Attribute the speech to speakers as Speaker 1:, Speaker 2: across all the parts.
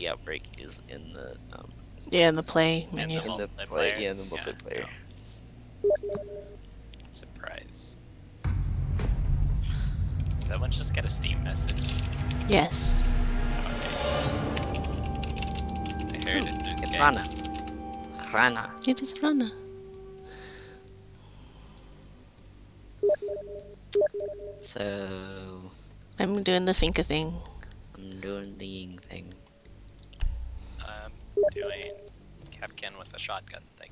Speaker 1: the outbreak is in the um,
Speaker 2: Yeah, in the play
Speaker 3: And
Speaker 2: menu.
Speaker 3: the
Speaker 1: in the play, yeah, in the
Speaker 3: Yeah,
Speaker 1: multiplayer.
Speaker 3: Surprise. Does that one just get a Steam message?
Speaker 2: Yes.
Speaker 3: Okay. I heard it. There's
Speaker 1: It's
Speaker 3: game.
Speaker 1: Rana. Rana.
Speaker 2: It is Rana.
Speaker 1: So
Speaker 2: I'm doing the Finka thing.
Speaker 1: I'm doing the ying thing.
Speaker 3: I'm doing Kapkan with a shotgun thing.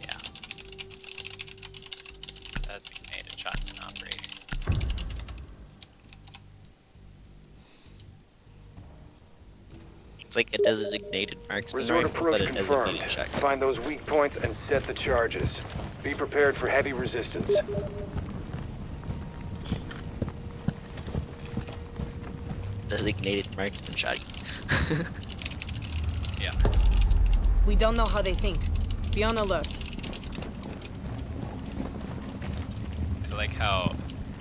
Speaker 3: Yeah. Designated shotgun operator.
Speaker 1: It's like a designated marksman
Speaker 4: Resort
Speaker 1: rifle, but
Speaker 4: approach
Speaker 1: a
Speaker 4: confirmed.
Speaker 1: designated shotgun.
Speaker 4: Find those weak points and set the charges. Be prepared for heavy resistance.
Speaker 1: Designated marksman shotty.
Speaker 3: Yeah.
Speaker 5: We don't know how they think. Be on alert.
Speaker 3: I like how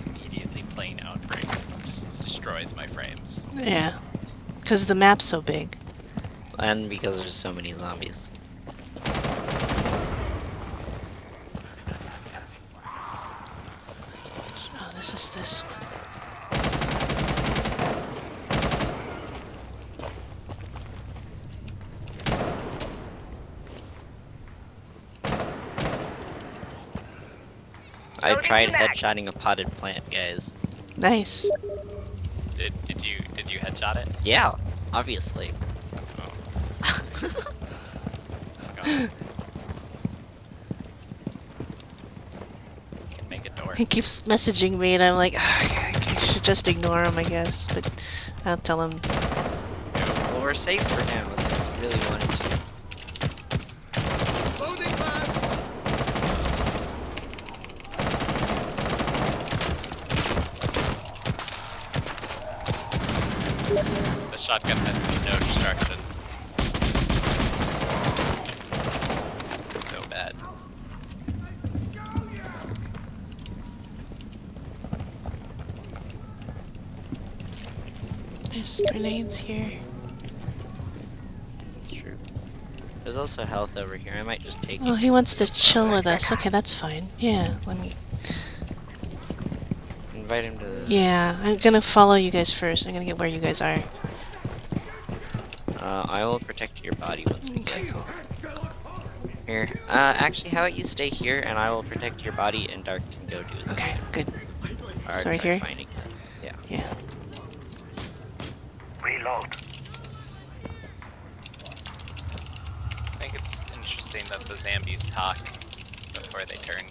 Speaker 3: immediately playing Outbreak just destroys my frames.
Speaker 2: Yeah. Because the map's so big.
Speaker 1: and because there's so many zombies. Tried headshotting a potted plant, guys.
Speaker 2: Nice.
Speaker 3: Did did you did you headshot it?
Speaker 1: Yeah, obviously.
Speaker 3: Oh. Go. Can make a door.
Speaker 2: He keeps messaging me, and I'm like, I should just ignore him, I guess. But I'll tell him.
Speaker 1: Well, we're safe for now, so if you really wanted to.
Speaker 3: The shotgun has no destruction. So bad.
Speaker 2: There's grenades here.
Speaker 1: It's true. There's also health over here. I might just take
Speaker 2: Oh,
Speaker 1: it.
Speaker 2: he wants to chill with us. Okay, that's fine. Yeah, let me.
Speaker 1: Invite him to the.
Speaker 2: Yeah, I'm gonna follow you guys first. I'm gonna get where you guys are.
Speaker 1: Uh, I will protect your body once we get
Speaker 2: cool.
Speaker 1: here. Uh, actually, how about you stay here and I will protect your body and Dark can go do the
Speaker 2: Okay, good.
Speaker 1: Or
Speaker 2: So right here?
Speaker 1: finding them. Yeah.
Speaker 2: Yeah.
Speaker 4: Reload.
Speaker 3: I think it's interesting that the zombies talk before they turn.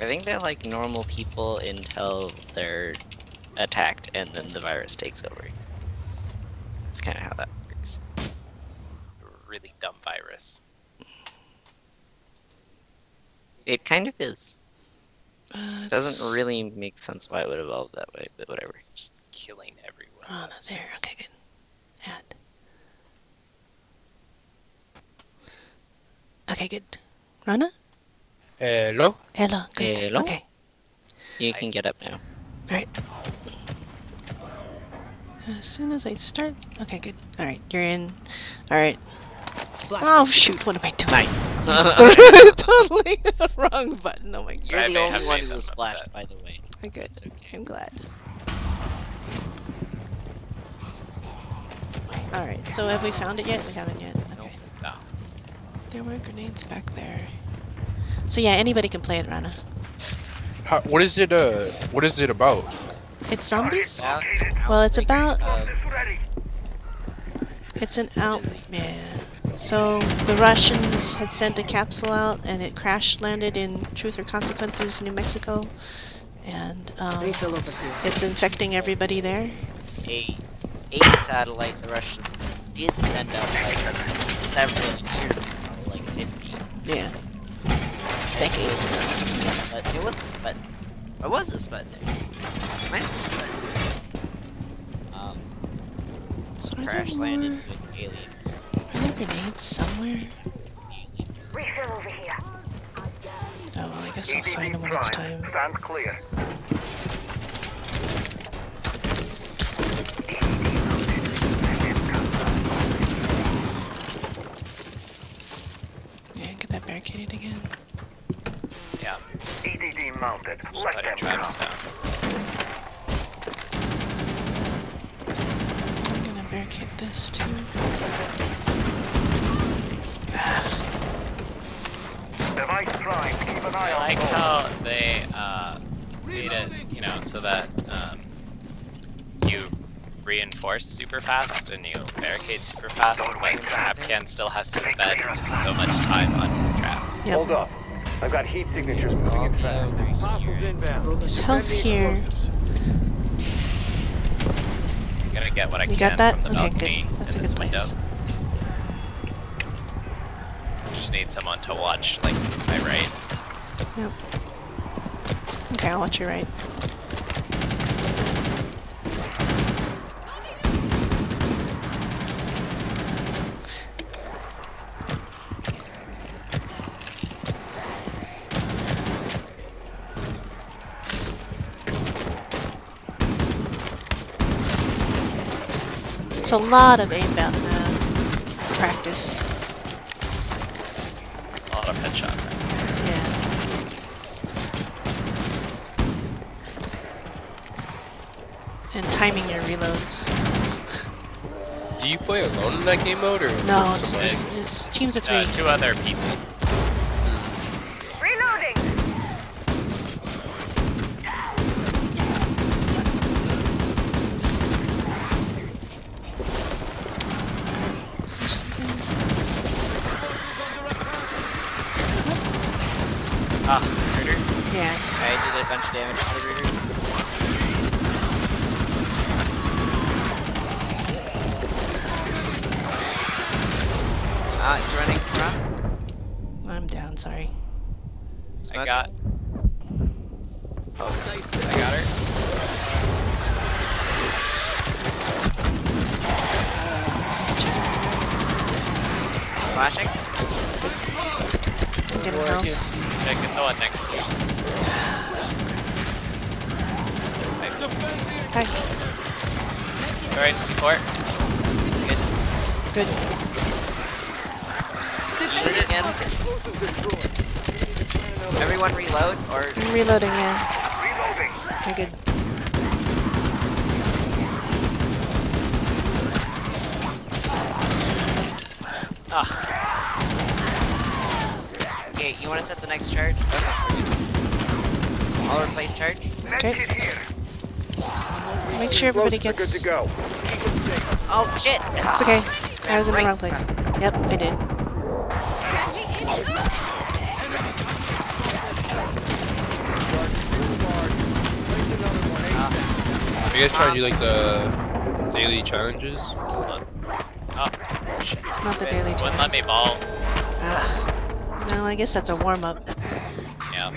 Speaker 1: I think they're like normal people until they're attacked and then the virus takes over. That's kind of how that works.
Speaker 3: Really dumb virus.
Speaker 1: It kind of is.
Speaker 2: Uh,
Speaker 1: Doesn't
Speaker 2: it's-
Speaker 1: really make sense why it would evolve that way, but whatever.
Speaker 3: Just killing everyone.
Speaker 2: Oh, no, there.
Speaker 3: seems-
Speaker 2: Okay, good. Add. Okay, good. Rana?
Speaker 6: Hello?
Speaker 2: Hello. Good.
Speaker 1: Hello?
Speaker 2: Okay.
Speaker 1: You can get up now.
Speaker 2: Alright. As soon as I start. Okay, good. Alright, you're in. Alright. Oh, shoot. What am I doing?
Speaker 1: Nice.
Speaker 2: totally wrong button. Oh my god.
Speaker 1: You're
Speaker 3: I
Speaker 1: the
Speaker 3: may
Speaker 1: only one who was splashed, by the way.
Speaker 2: Okay, good.
Speaker 1: Okay.
Speaker 2: I'm glad. Alright, so have we found it yet? We haven't yet. Okay.
Speaker 3: No.
Speaker 2: There were grenades back there. So yeah, anybody can play it, Rana.
Speaker 6: How, what is it? Uh, what is it about?
Speaker 2: It's zombies?
Speaker 1: About
Speaker 2: Well, it's about-
Speaker 1: of-
Speaker 2: It's an out. Yeah. So the Russians had sent a capsule out, and it crash landed in Truth or Consequences, New Mexico, and um,
Speaker 5: Refill over here.
Speaker 2: it's infecting everybody there.
Speaker 1: a a satellite the Russians did send out like several years ago, like 50
Speaker 2: Yeah.
Speaker 1: decades ago. But it wasn't Sputnik. Or was it Sputnik? Might have been Sputnik. Um,
Speaker 2: So are
Speaker 1: crash
Speaker 2: there
Speaker 1: landed
Speaker 2: more-
Speaker 1: with alien.
Speaker 2: Are there grenades somewhere?
Speaker 1: alien.
Speaker 7: Refill over here.
Speaker 2: Oh, well, I guess I'll find him when it's time.
Speaker 4: Stand clear.
Speaker 2: Yeah, get that barricaded again.
Speaker 3: Yeah,
Speaker 4: EDD mounted.
Speaker 3: just
Speaker 4: Let
Speaker 3: putting
Speaker 4: them
Speaker 3: traps
Speaker 4: go.
Speaker 3: down.
Speaker 2: I'm gonna barricade this too.
Speaker 4: Device primed. Keep an eye
Speaker 3: I
Speaker 4: on
Speaker 3: like
Speaker 4: both.
Speaker 3: how they uh, made it, you know, so that um, you reinforce super fast and you barricade super fast, but Kapkan still has to spend so much time on his traps.
Speaker 2: Yep.
Speaker 4: Hold up. I've got heat signatures moving in fast. Hostiles inbound.
Speaker 2: There's health here.
Speaker 3: I'm gonna get what I
Speaker 2: You
Speaker 3: can
Speaker 2: got that?
Speaker 3: from the
Speaker 2: Okay,
Speaker 3: balcony
Speaker 2: good. That's a
Speaker 3: this
Speaker 2: good
Speaker 3: window.
Speaker 2: place.
Speaker 3: Just need someone to watch, like, my right.
Speaker 2: Yep. Okay, I'll watch your right. It's a lot of aim out uh, practice.
Speaker 3: A lot of headshot.
Speaker 2: Yeah. And timing your reloads.
Speaker 6: Do you play alone in that game mode or?
Speaker 2: No, it's, it's teams of three.
Speaker 3: Uh, two other people.
Speaker 7: Reloading!
Speaker 1: Ah, Rooter.
Speaker 2: Yeah.
Speaker 1: I did a bunch of damage to the Rooter. Ah, it's running across.
Speaker 2: I'm down, sorry.
Speaker 3: I
Speaker 1: Smoke.
Speaker 3: got. I got her.
Speaker 1: Flashing.
Speaker 2: I'm getting health.
Speaker 3: Yeah, get the one next to you.
Speaker 2: Hi.
Speaker 3: Alright, support.
Speaker 2: Good.
Speaker 1: Shoot again. Everyone reload, or
Speaker 2: I'm reloading, yeah.
Speaker 4: Reloading.
Speaker 2: Okay, good. Ah.
Speaker 1: okay, you want to set the next charge? Okay. I'll replace charge.
Speaker 2: Okay. Make sure everybody
Speaker 4: Explosives
Speaker 2: gets.
Speaker 4: are good to go. Keep them safe.
Speaker 1: Oh shit!
Speaker 2: It's okay. I was in the wrong place. Yep, I did.
Speaker 6: Are you guys trying to do like the daily challenges?
Speaker 3: Oh, shit.
Speaker 2: It's not the daily
Speaker 3: Wouldn't
Speaker 2: challenge.
Speaker 3: let me ball.
Speaker 2: Ah. No, I guess that's a warm up.
Speaker 3: Yeah.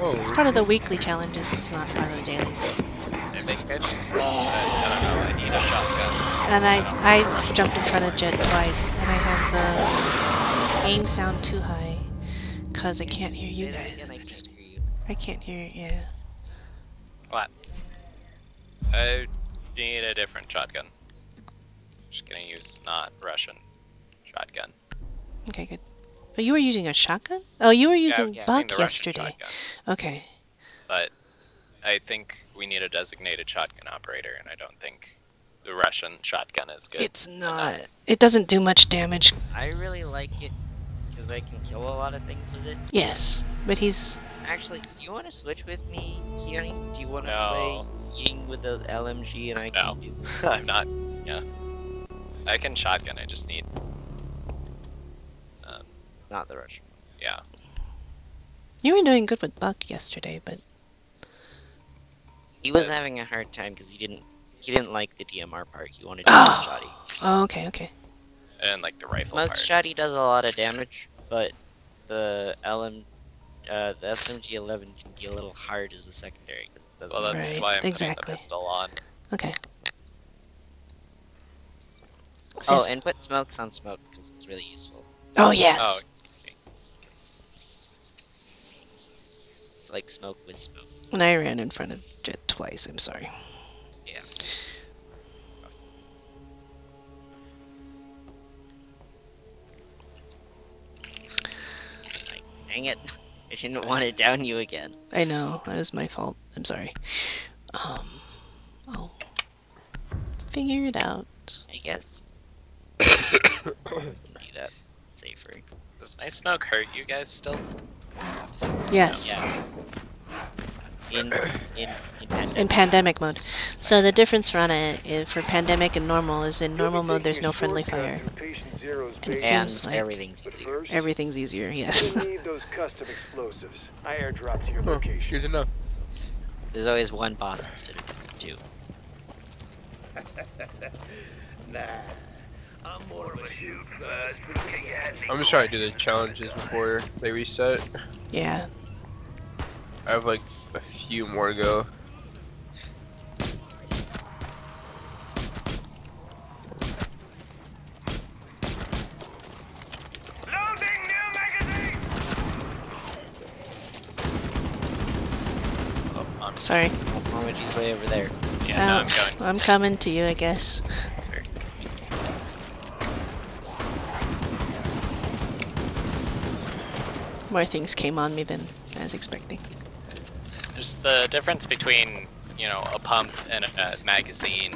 Speaker 6: Oh,
Speaker 2: It's part of the weekly challenges. It's not part of the dailies.
Speaker 3: I think I just. I, I don't know. I need a shotgun.
Speaker 2: And I I jumped in front of Jet twice, and I have the aim sound too high, cause I can't hear you guys.
Speaker 1: I can't hear you.
Speaker 2: I can't hear. Yeah.
Speaker 3: What? I need a different shotgun. Just gonna use not Russian shotgun.
Speaker 2: Okay, good. But you were using a shotgun? Oh, you were using
Speaker 3: was using
Speaker 2: buck yesterday. Okay.
Speaker 3: but I think we need a designated shotgun operator, and I don't think the Russian shotgun is good.
Speaker 2: It's not. It doesn't do much damage.
Speaker 1: I really like it because I can kill a lot of things with it.
Speaker 2: Yes, but he's.
Speaker 1: Actually, do you want to switch with me, Keanu? Do you want to
Speaker 3: No.
Speaker 1: play Ying with the LMG and I
Speaker 3: No.
Speaker 1: can do?
Speaker 3: I'm not. Yeah. I can shotgun. I just need. Um,
Speaker 1: Not the Russian.
Speaker 3: yeah.
Speaker 2: You were doing good with Buck yesterday, but
Speaker 1: He was
Speaker 3: Uh,
Speaker 1: having a hard time because he didn't he didn't like the DMR part. He wanted to
Speaker 2: Oh.
Speaker 1: use shoddy.
Speaker 2: oh, okay, okay.
Speaker 3: And like the rifle
Speaker 1: Smoke
Speaker 3: part.
Speaker 1: shoddy does a lot of damage, but the LM uh, the SMG11 can be a little hard as a secondary. 'cause it doesn't-
Speaker 3: Well, that's
Speaker 2: Right,
Speaker 3: why I'm putting
Speaker 2: exactly.
Speaker 3: the pistol on.
Speaker 2: Okay.
Speaker 1: oh, and put smokes on smoke because it's really useful.
Speaker 2: oh yes.
Speaker 3: Oh,
Speaker 1: like smoke with smoke.
Speaker 2: And I ran in front of Jet twice. I'm sorry.
Speaker 1: Yeah. Dang it. I didn't want to down you again.
Speaker 2: I know that was my fault. I'm sorry. Um, I'll figure it out.
Speaker 1: I guess. do that safer.
Speaker 3: Does my smoke hurt you guys still?
Speaker 2: Yes.
Speaker 1: Yes. In in in pandemic.
Speaker 2: In pandemic mode. So the difference for Anna for pandemic and normal is in normal mode there's no friendly fire. And it
Speaker 1: and
Speaker 2: seems like
Speaker 1: everything's easier.
Speaker 4: first,
Speaker 2: Everything's easier, yes.
Speaker 4: you need those custom explosives. I airdropped to your
Speaker 6: Huh,
Speaker 4: location.
Speaker 6: good to know.
Speaker 1: There's always one boss instead of two.
Speaker 6: I'm just trying to do the challenges before they reset.
Speaker 2: yeah.
Speaker 6: I have like a few more to go.
Speaker 3: Oh, on.
Speaker 2: Sorry.
Speaker 1: Technology's way over there.
Speaker 3: Yeah, no,
Speaker 2: Oh,
Speaker 3: I'm going.
Speaker 2: I'm coming to you, I guess.
Speaker 3: Sorry.
Speaker 2: More things came on me than I was expecting.
Speaker 3: There's the difference between, you know, a pump and a, a magazine.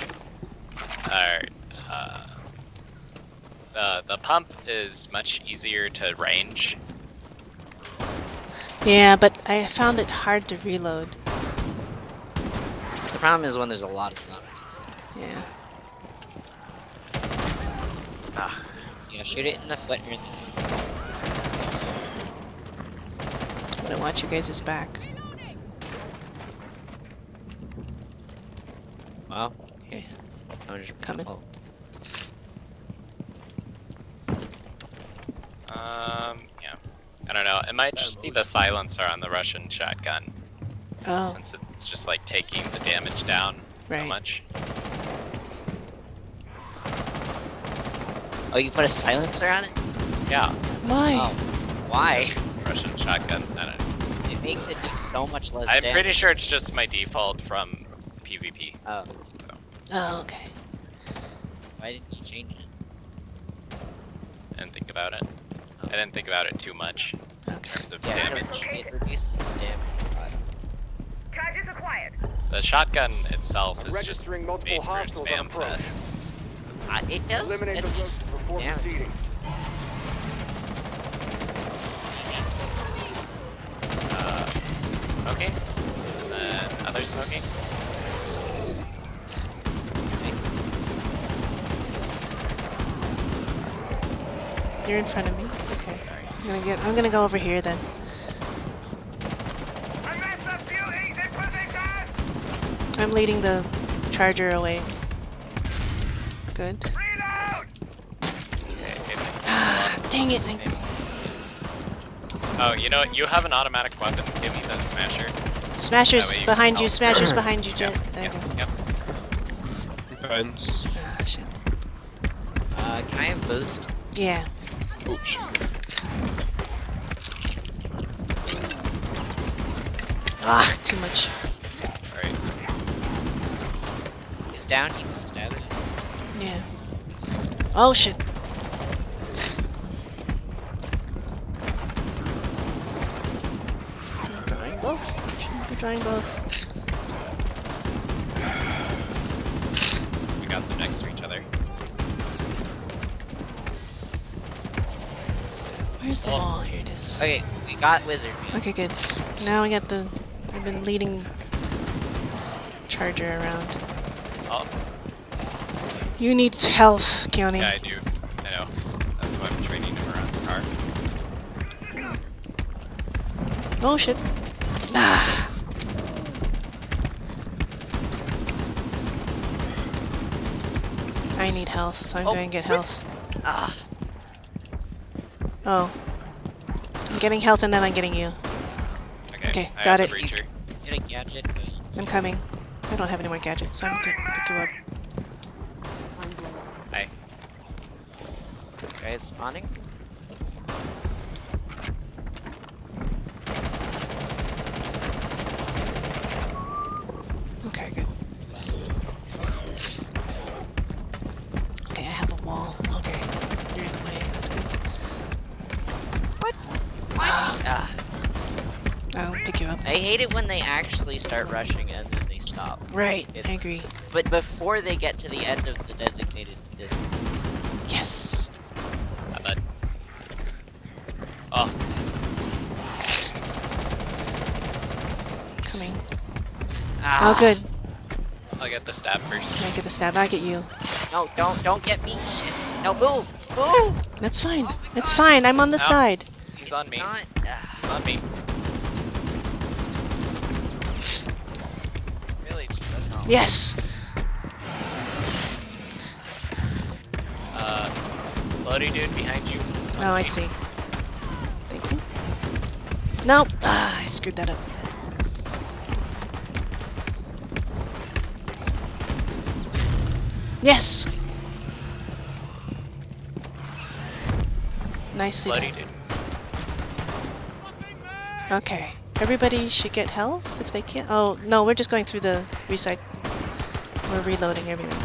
Speaker 3: Are, uh, the the pump is much easier to range.
Speaker 2: Yeah, but I found it hard to reload.
Speaker 1: The problem is when there's a lot of zombies.
Speaker 2: Yeah.
Speaker 1: Ah, you know, shoot it in the foot. Or in the...
Speaker 2: I'm gonna watch you guys' back.
Speaker 1: Wow. Okay. I'm just
Speaker 2: Coming.
Speaker 1: Oh,
Speaker 3: Um, yeah. I don't know. It might just be the silencer on the Russian shotgun,
Speaker 2: Oh,
Speaker 3: since it's just like taking the damage down so much.
Speaker 1: oh, you put a silencer on it?
Speaker 3: Yeah,
Speaker 2: why?
Speaker 1: Oh, why?
Speaker 3: Russian shotgun. I don't know.
Speaker 1: It makes it do so much less
Speaker 3: I'm
Speaker 1: damage.
Speaker 3: pretty sure it's just my default from PvP.
Speaker 1: Oh,
Speaker 2: Oh, okay.
Speaker 1: why didn't you change it?
Speaker 3: I didn't think about it. I didn't think about it too much in terms of
Speaker 1: Yeah,
Speaker 3: damage.
Speaker 1: it reduces damage.
Speaker 3: The shotgun itself is just
Speaker 4: Registering multiple
Speaker 3: made for
Speaker 4: hostiles on
Speaker 3: spam
Speaker 4: approach.
Speaker 3: fest.
Speaker 1: Uh, it does.
Speaker 4: Eliminate
Speaker 1: It
Speaker 4: the
Speaker 1: just,
Speaker 4: hooks before
Speaker 1: yeah.
Speaker 4: proceeding.
Speaker 3: Uh, okay. And then other smoking.
Speaker 2: You're in front of me. Okay. I'm gonna get. I'm gonna go over here then. I'm leading the charger away. Good.
Speaker 3: Okay, it makes
Speaker 2: Ah, dang it! I,
Speaker 3: Oh, you know what? You have an automatic weapon. Give me the smasher.
Speaker 2: smashers
Speaker 3: That you
Speaker 2: behind you. Smashers behind you,
Speaker 3: Yep,
Speaker 2: Jet. There
Speaker 3: yep,
Speaker 2: go.
Speaker 3: yep.
Speaker 6: Depends.
Speaker 2: Ah, shit.
Speaker 1: Uh, can I have boost?
Speaker 2: Yeah.
Speaker 6: Oh shit.
Speaker 2: Ah, too much.
Speaker 3: Alright.
Speaker 1: He's down. You can stab it.
Speaker 2: Yeah. Oh shit. Drawing both. Shouldn't be drawing both.
Speaker 3: We got them next to each other.
Speaker 2: Where's the
Speaker 3: Oh.
Speaker 2: wall? Here it is.
Speaker 1: Okay, we got wizard. Man.
Speaker 2: Okay, good. Now we got the. I've been leading charger around. You need health, Keone.
Speaker 3: yeah, I do. I know. That's why I'm training him around the car.
Speaker 2: Oh shit. Ah. I need health, so I'm
Speaker 1: Oh,
Speaker 2: going to get health.
Speaker 1: Ah,
Speaker 2: Oh. I'm getting health and then I'm getting you.
Speaker 3: Okay,
Speaker 2: Okay,
Speaker 3: I
Speaker 2: got
Speaker 3: have
Speaker 2: it.
Speaker 1: get a gadget.
Speaker 2: I'm coming. I don't have any more gadgets, so I'm going to pick you up.
Speaker 3: guy
Speaker 1: is spawning.
Speaker 2: Okay, good. Okay, I have a wall. Okay, you're in the way. That's good.
Speaker 1: What? What? Ah. ah.
Speaker 2: I'll pick you up.
Speaker 1: I hate it when they actually start rushing and then they stop.
Speaker 2: Right,
Speaker 1: it's, I
Speaker 2: agree.
Speaker 1: But before they get to the end of the designated
Speaker 3: Oh,
Speaker 2: good.
Speaker 3: I'll get the stab first.
Speaker 2: I get the stab. I get you.
Speaker 1: No, don't, don't get me. Shit. No, move, move.
Speaker 2: That's fine. It's fine. I'm on the
Speaker 3: No.
Speaker 2: side.
Speaker 3: He's on me.
Speaker 1: Not. ah,
Speaker 3: He's on me. Really just does not.
Speaker 2: Yes.
Speaker 3: Uh, floaty dude behind you.
Speaker 2: Oh, I see. Thank you. Nope. Ah, I screwed that up. Yes. Nicely
Speaker 3: Floaty
Speaker 2: done.
Speaker 3: dude.
Speaker 2: Okay. Everybody should get health if they can. Oh, no, we're just going through the recycle. We're reloading everything.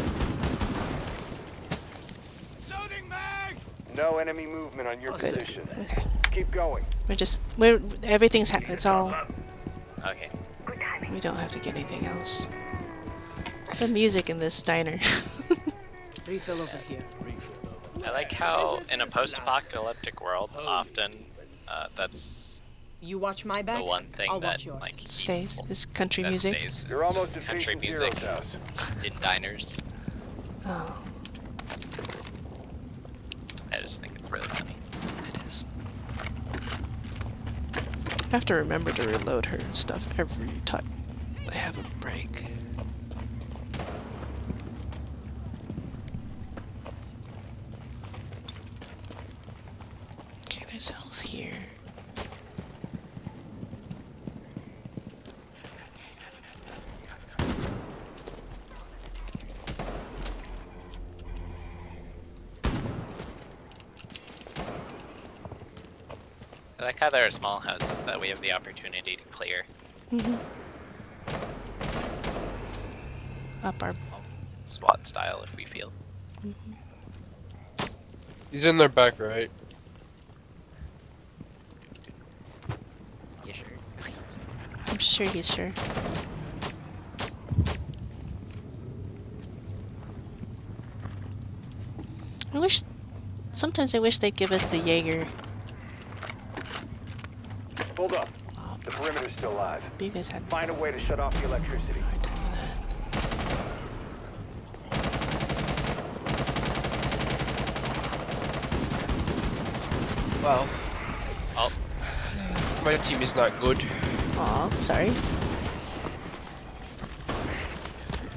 Speaker 4: No enemy movement on your oh,
Speaker 2: Good.
Speaker 4: position.
Speaker 2: Okay.
Speaker 4: Keep going.
Speaker 2: We're just, we're, everything's, ha it's all,
Speaker 3: Okay.
Speaker 2: we don't have to get anything else. The music in this diner.
Speaker 5: Refill over here.
Speaker 3: I like how in a post-apocalyptic world, often uh, that's
Speaker 5: You watch my back.
Speaker 3: the one thing
Speaker 5: I'll
Speaker 3: that
Speaker 5: watch
Speaker 3: like
Speaker 2: Stays,
Speaker 3: people-
Speaker 2: this country
Speaker 3: that
Speaker 2: music.
Speaker 3: stays. is
Speaker 4: You're almost
Speaker 3: just country music in diners.
Speaker 2: Oh,
Speaker 3: I just think it's really funny.
Speaker 2: it is. I have to remember to reload her and stuff every time I have a break. Okay, there's health here.
Speaker 3: I like how there are small houses that we have the opportunity to clear.
Speaker 2: hmm Up our.
Speaker 3: SWAT style if we feel.
Speaker 6: He's in their back right.
Speaker 1: You sure?
Speaker 2: I'm sure he's sure. I wish. Sometimes I wish they'd give us the Jaeger.
Speaker 4: Hold up.
Speaker 2: Oh,
Speaker 4: The perimeter's still alive.
Speaker 2: but you guys had
Speaker 4: Find a way to shut off the electricity.
Speaker 2: hard time with that.
Speaker 1: Well,
Speaker 3: Oh,
Speaker 6: My team is not good.
Speaker 2: Aw, sorry.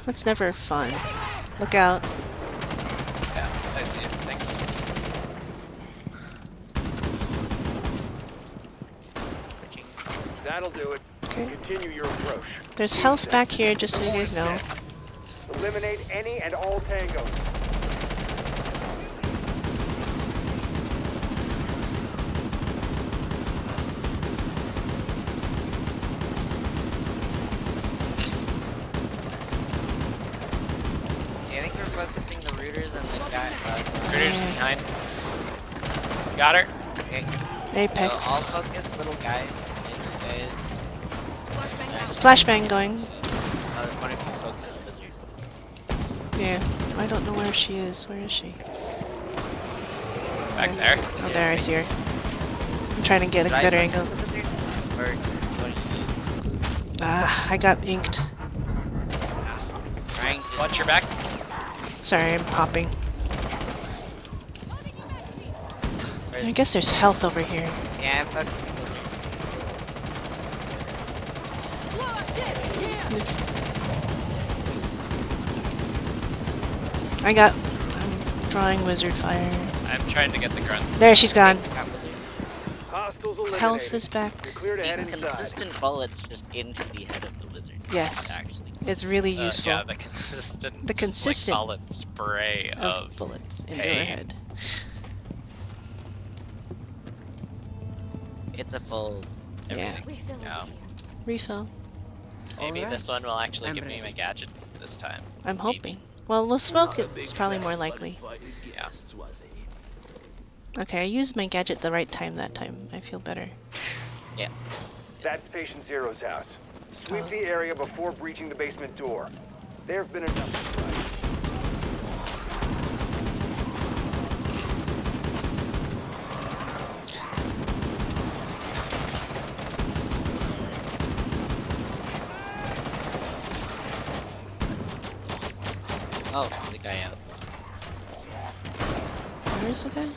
Speaker 2: That's never fun. Look out.
Speaker 3: yeah, I see it. Thanks.
Speaker 1: freaking.
Speaker 4: That'll do it.
Speaker 2: Okay.
Speaker 4: Continue your approach.
Speaker 2: There's health back here, just so you guys know.
Speaker 4: Eliminate any and all tangos.
Speaker 1: I think we're focusing the rooters and the guy. Uh,
Speaker 3: Critters behind. Got her.
Speaker 1: okay.
Speaker 2: Apex.
Speaker 1: So I'll focus little guys.
Speaker 2: Flashbang going.
Speaker 1: One of you focus the wizard.
Speaker 2: Yeah. I don't know where she is. Where is she?
Speaker 3: Back there.
Speaker 2: Oh, there, I see her. I'm trying to get a better angle.
Speaker 1: the wizard? Or what do you do?
Speaker 2: Ah, I got inked.
Speaker 3: Watch your back.
Speaker 2: Sorry, I'm popping. I guess there's health over here.
Speaker 1: Yeah, I'm focusing the wizard.
Speaker 2: I got. I'm drawing wizard fire.
Speaker 3: I'm trying to get the grunts.
Speaker 2: There, she's gone.
Speaker 1: Got wizard.
Speaker 4: Hostiles eliminated.
Speaker 2: Health is back.
Speaker 4: You're clear to head
Speaker 1: Being
Speaker 4: inside.
Speaker 1: consistent bullets just into the head of the wizard.
Speaker 2: Yes.
Speaker 1: Actually.
Speaker 2: It's really
Speaker 3: Uh,
Speaker 2: useful.
Speaker 3: yeah, the consistent,
Speaker 2: The
Speaker 3: just, like,
Speaker 2: consistent
Speaker 3: solid spray
Speaker 2: of
Speaker 3: of.
Speaker 2: bullets into her head.
Speaker 1: It's a full.
Speaker 2: Yeah.
Speaker 1: Everything.
Speaker 3: Yeah.
Speaker 2: Refill.
Speaker 3: Maybe
Speaker 5: Alright.
Speaker 3: this one will actually
Speaker 5: I'm
Speaker 3: give me my gadgets this time.
Speaker 2: I'm
Speaker 3: Maybe.
Speaker 2: hoping. Well, we'll smoke it. It's probably more likely.
Speaker 3: Yeah.
Speaker 2: Okay, I used my gadget the right time that time. I feel better.
Speaker 1: Yeah.
Speaker 4: That's Patient Zero's house. Sweep oh. the area before breaching the basement door. There have been enough.
Speaker 1: Oh, the guy out.
Speaker 2: Where's the guy?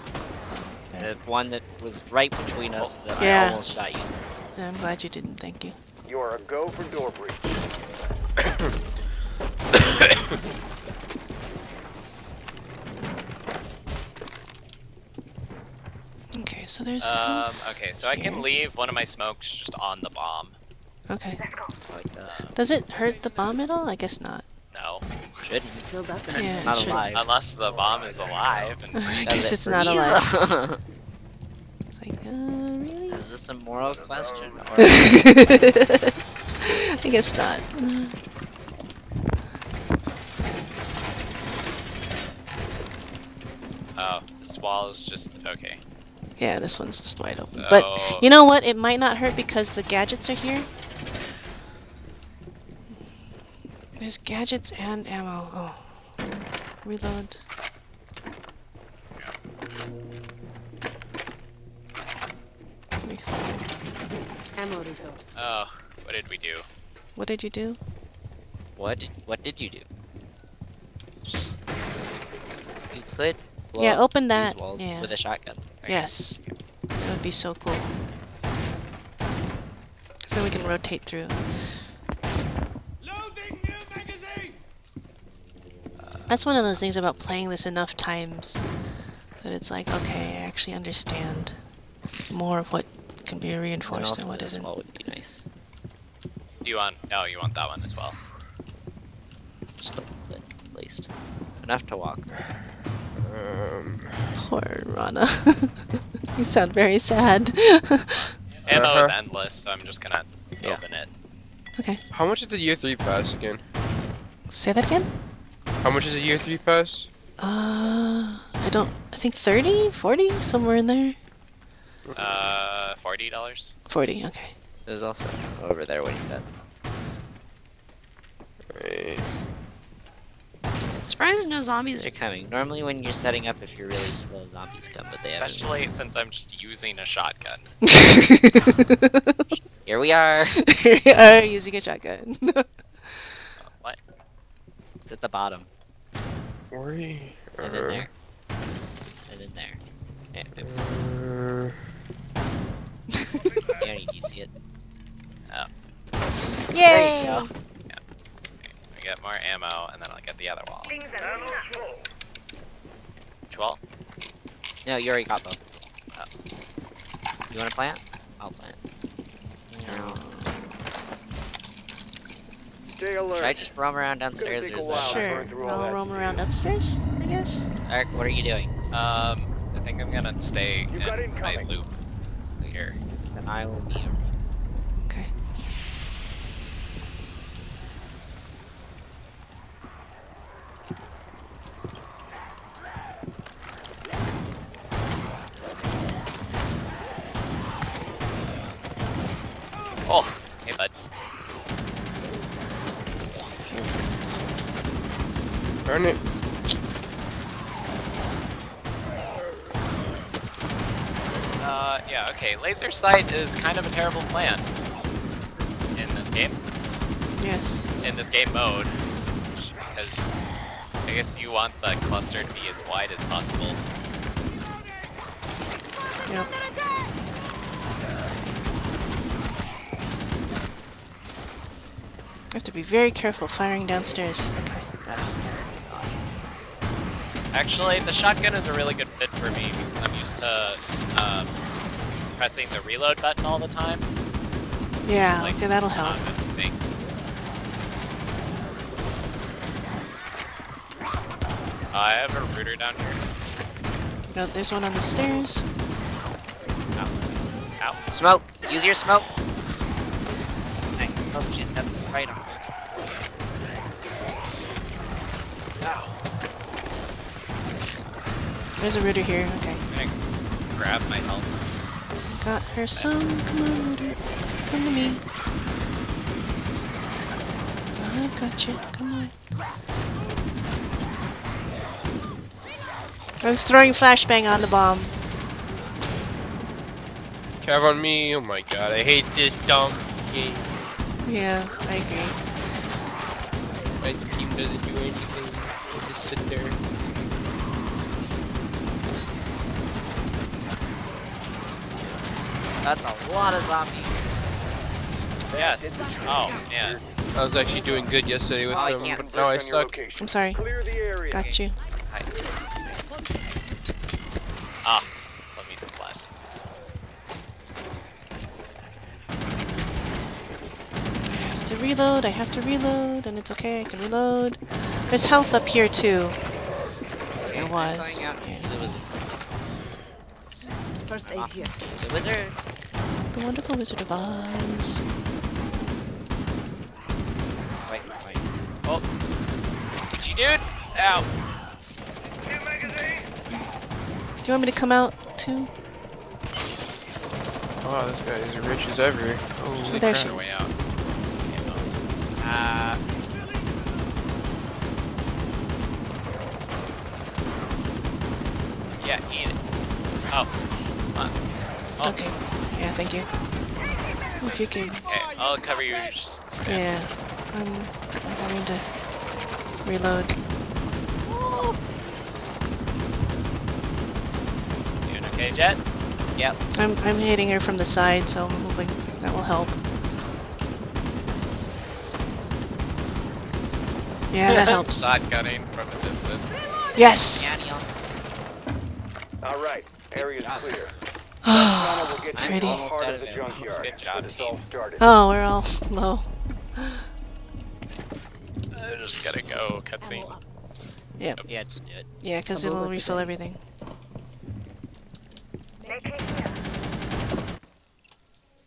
Speaker 1: The one that was right between us that
Speaker 2: Yeah.
Speaker 1: I almost shot you.
Speaker 2: I'm glad you didn't, thank you.
Speaker 4: You are a go for door breach.
Speaker 2: Okay, so there's
Speaker 3: Um,
Speaker 2: house.
Speaker 3: okay, so I
Speaker 2: Here.
Speaker 3: can leave one of my smokes just on the bomb.
Speaker 2: Okay.
Speaker 1: Like, uh,
Speaker 2: Does it hurt the bomb at all? I guess not.
Speaker 3: No.
Speaker 1: shouldn't.
Speaker 2: Yeah, it
Speaker 1: Not
Speaker 2: shouldn't.
Speaker 1: alive.
Speaker 3: Unless the bomb is alive and
Speaker 2: I guess it's
Speaker 1: for
Speaker 2: not alive. It's like, uh, really?
Speaker 1: Is this a moral question? Or
Speaker 2: I guess not.
Speaker 3: Oh, this wall is just okay.
Speaker 2: Yeah, this one's just wide open. But
Speaker 3: Oh.
Speaker 2: you know what? It might not hurt because the gadgets are here. There's gadgets and ammo. Oh. Reload.
Speaker 5: Ammo refill.
Speaker 3: Oh, what did we do?
Speaker 2: What did you do?
Speaker 1: what? Did, what did you do? You could. Blow
Speaker 2: Yeah,
Speaker 1: up
Speaker 2: open
Speaker 1: these
Speaker 2: that,
Speaker 1: walls
Speaker 2: yeah.
Speaker 1: with a shotgun.
Speaker 2: Yes. That would be so cool. So we can rotate through. That's one of those things about playing this enough times that it's like, okay, I actually understand more of what can be reinforced
Speaker 1: also
Speaker 2: and what
Speaker 1: this
Speaker 2: isn't.
Speaker 1: would be nice.
Speaker 3: Do you want? No, you want that one as well.
Speaker 1: Just a little bit, at least. Enough to walk.
Speaker 6: Um,
Speaker 2: Poor Rana. you sound very sad.
Speaker 3: Ammo is
Speaker 6: Uh-huh.
Speaker 3: endless, so I'm just gonna
Speaker 1: Yeah.
Speaker 3: open it.
Speaker 2: okay,
Speaker 6: how much is the year three pass again?
Speaker 2: say that again?
Speaker 6: How much is a year three pass?
Speaker 2: Uh, I don't, I think 30, 40, somewhere in there.
Speaker 3: Uh, forty dollars.
Speaker 2: 40, okay.
Speaker 1: There's also over there waiting that.
Speaker 6: Right.
Speaker 1: I'm surprised no zombies are coming. Normally when you're setting up, if you're really slow, zombies come, but they haven't.
Speaker 3: Especially since I'm just using a shotgun.
Speaker 1: Here we are.
Speaker 2: Here we are using a shotgun.
Speaker 3: What?
Speaker 1: It's at the bottom.
Speaker 6: Worry.
Speaker 1: And then there. And then there. Yeah, it was-
Speaker 6: Uh,
Speaker 1: yeah, you see it. Oh.
Speaker 2: Yay!
Speaker 1: There you go.
Speaker 3: I get more ammo, and then I'll get the other wall. Which wall?
Speaker 1: No, you already got both.
Speaker 3: Oh.
Speaker 1: You want to plant? I'll plant. No.
Speaker 4: Stay alert.
Speaker 1: Should I just roam around downstairs or
Speaker 4: a
Speaker 1: is that...
Speaker 2: Sure.
Speaker 4: burn through all
Speaker 2: I'll
Speaker 4: that
Speaker 2: roam around upstairs, I guess.
Speaker 1: Eric, what are you doing?
Speaker 3: Um, I think I'm gonna stay
Speaker 4: You
Speaker 3: in my loop here.
Speaker 1: Then I will be over.
Speaker 2: Okay.
Speaker 3: Oh, hey bud.
Speaker 6: darn it.
Speaker 3: Uh, yeah, Laser sight is kind of a terrible plan in this game,
Speaker 2: Yes.
Speaker 3: in this game mode, because I guess you want the cluster to be as wide as possible.
Speaker 2: Yep. I have to be very careful firing downstairs. Okay.
Speaker 3: Actually, the shotgun is a really good fit for me. Pressing the reload button all the time.
Speaker 2: Yeah,
Speaker 3: Like,
Speaker 2: okay, that'll help.
Speaker 3: I think. Oh, I have a rooter down here.
Speaker 2: No, there's one on the stairs.
Speaker 3: Ow.
Speaker 1: Smoke! Use your smoke! Hey, Oh shit, that's right on.
Speaker 2: There's a rooter here. Okay.
Speaker 3: I'm gonna grab my helmet.
Speaker 2: Got some. Come on, rooter. Come to me. I got you. Come on. I'm throwing flashbang on the bomb.
Speaker 6: Cav on me. Oh my god, I hate this dumb game.
Speaker 2: Yeah, I agree.
Speaker 6: My team doesn't do anything. They just sit there.
Speaker 1: That's a lot of zombies.
Speaker 3: Yes. Oh man.
Speaker 6: I was actually doing good yesterday with
Speaker 1: Oh, I
Speaker 6: them,
Speaker 1: can't
Speaker 6: but now I
Speaker 4: Search
Speaker 6: suck.
Speaker 2: I'm sorry.
Speaker 4: Clear the area.
Speaker 2: Got you.
Speaker 3: Hi. Ah, let me some flashes.
Speaker 2: I have to reload, I have to reload, and it's okay, I can reload. There's health up here too. There
Speaker 1: I'm
Speaker 2: was.
Speaker 1: going out to see
Speaker 2: Yeah.
Speaker 1: the wizard.
Speaker 5: First aid
Speaker 1: Off
Speaker 5: here.
Speaker 1: see The wizard.
Speaker 2: The Wonderful Wizard of Oz.
Speaker 1: Wait, wait.
Speaker 3: Oh. Gee, dude. Ow.
Speaker 2: Do you want me to come out too?
Speaker 6: Oh, this guy is rich as ever. Oh,
Speaker 2: there
Speaker 6: crap.
Speaker 2: she
Speaker 3: Way
Speaker 2: is.
Speaker 3: out. Ah. yeah, eat it. Oh. Come on. Oh,
Speaker 2: Okay. Yeah, thank you. If you can.
Speaker 3: Okay, I'll cover your s-
Speaker 2: Yeah. I'm, I'm going to reload.
Speaker 3: Doing okay, Jet?
Speaker 1: Yep.
Speaker 2: I'm, I'm hitting her from the side, so I'm moving. That will help. Yeah, that helps.
Speaker 3: Shotgunning from a distance.
Speaker 2: Yes!
Speaker 4: All right. Area's clear.
Speaker 2: Oh,
Speaker 4: We'll get
Speaker 1: I'm
Speaker 4: you to the
Speaker 1: almost
Speaker 4: heart
Speaker 1: out
Speaker 4: of
Speaker 1: of
Speaker 4: the
Speaker 1: it.
Speaker 4: junkyard.
Speaker 3: Good job,
Speaker 4: This all
Speaker 3: team.
Speaker 4: started.
Speaker 2: Oh, we're all low.
Speaker 3: I just gotta go, cutscene.
Speaker 1: Yeah, just do it.
Speaker 2: Yeah, because it'll refill
Speaker 5: today.
Speaker 2: everything.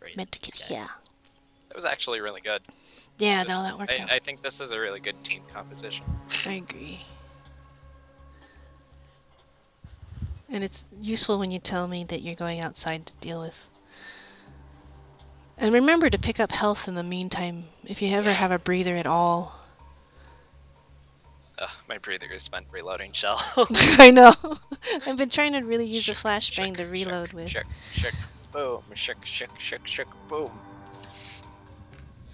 Speaker 1: Crazy
Speaker 2: Medkit,
Speaker 1: guy.
Speaker 2: yeah.
Speaker 3: That was actually really good.
Speaker 2: Yeah,
Speaker 3: This-
Speaker 2: no, that worked
Speaker 3: I,
Speaker 2: out.
Speaker 3: I think this is a really good team composition.
Speaker 2: I agree. And it's useful when you tell me that you're going outside to deal with. And remember to pick up health in the meantime, if you ever have a breather at all.
Speaker 3: Ugh, my breather is spent reloading shell.
Speaker 2: I know. I've been trying to really use the
Speaker 3: Shook,
Speaker 2: flashbang to reload
Speaker 3: shook,
Speaker 2: with.
Speaker 3: Shook, shook, boom, shook, shook, shook, shook, boom.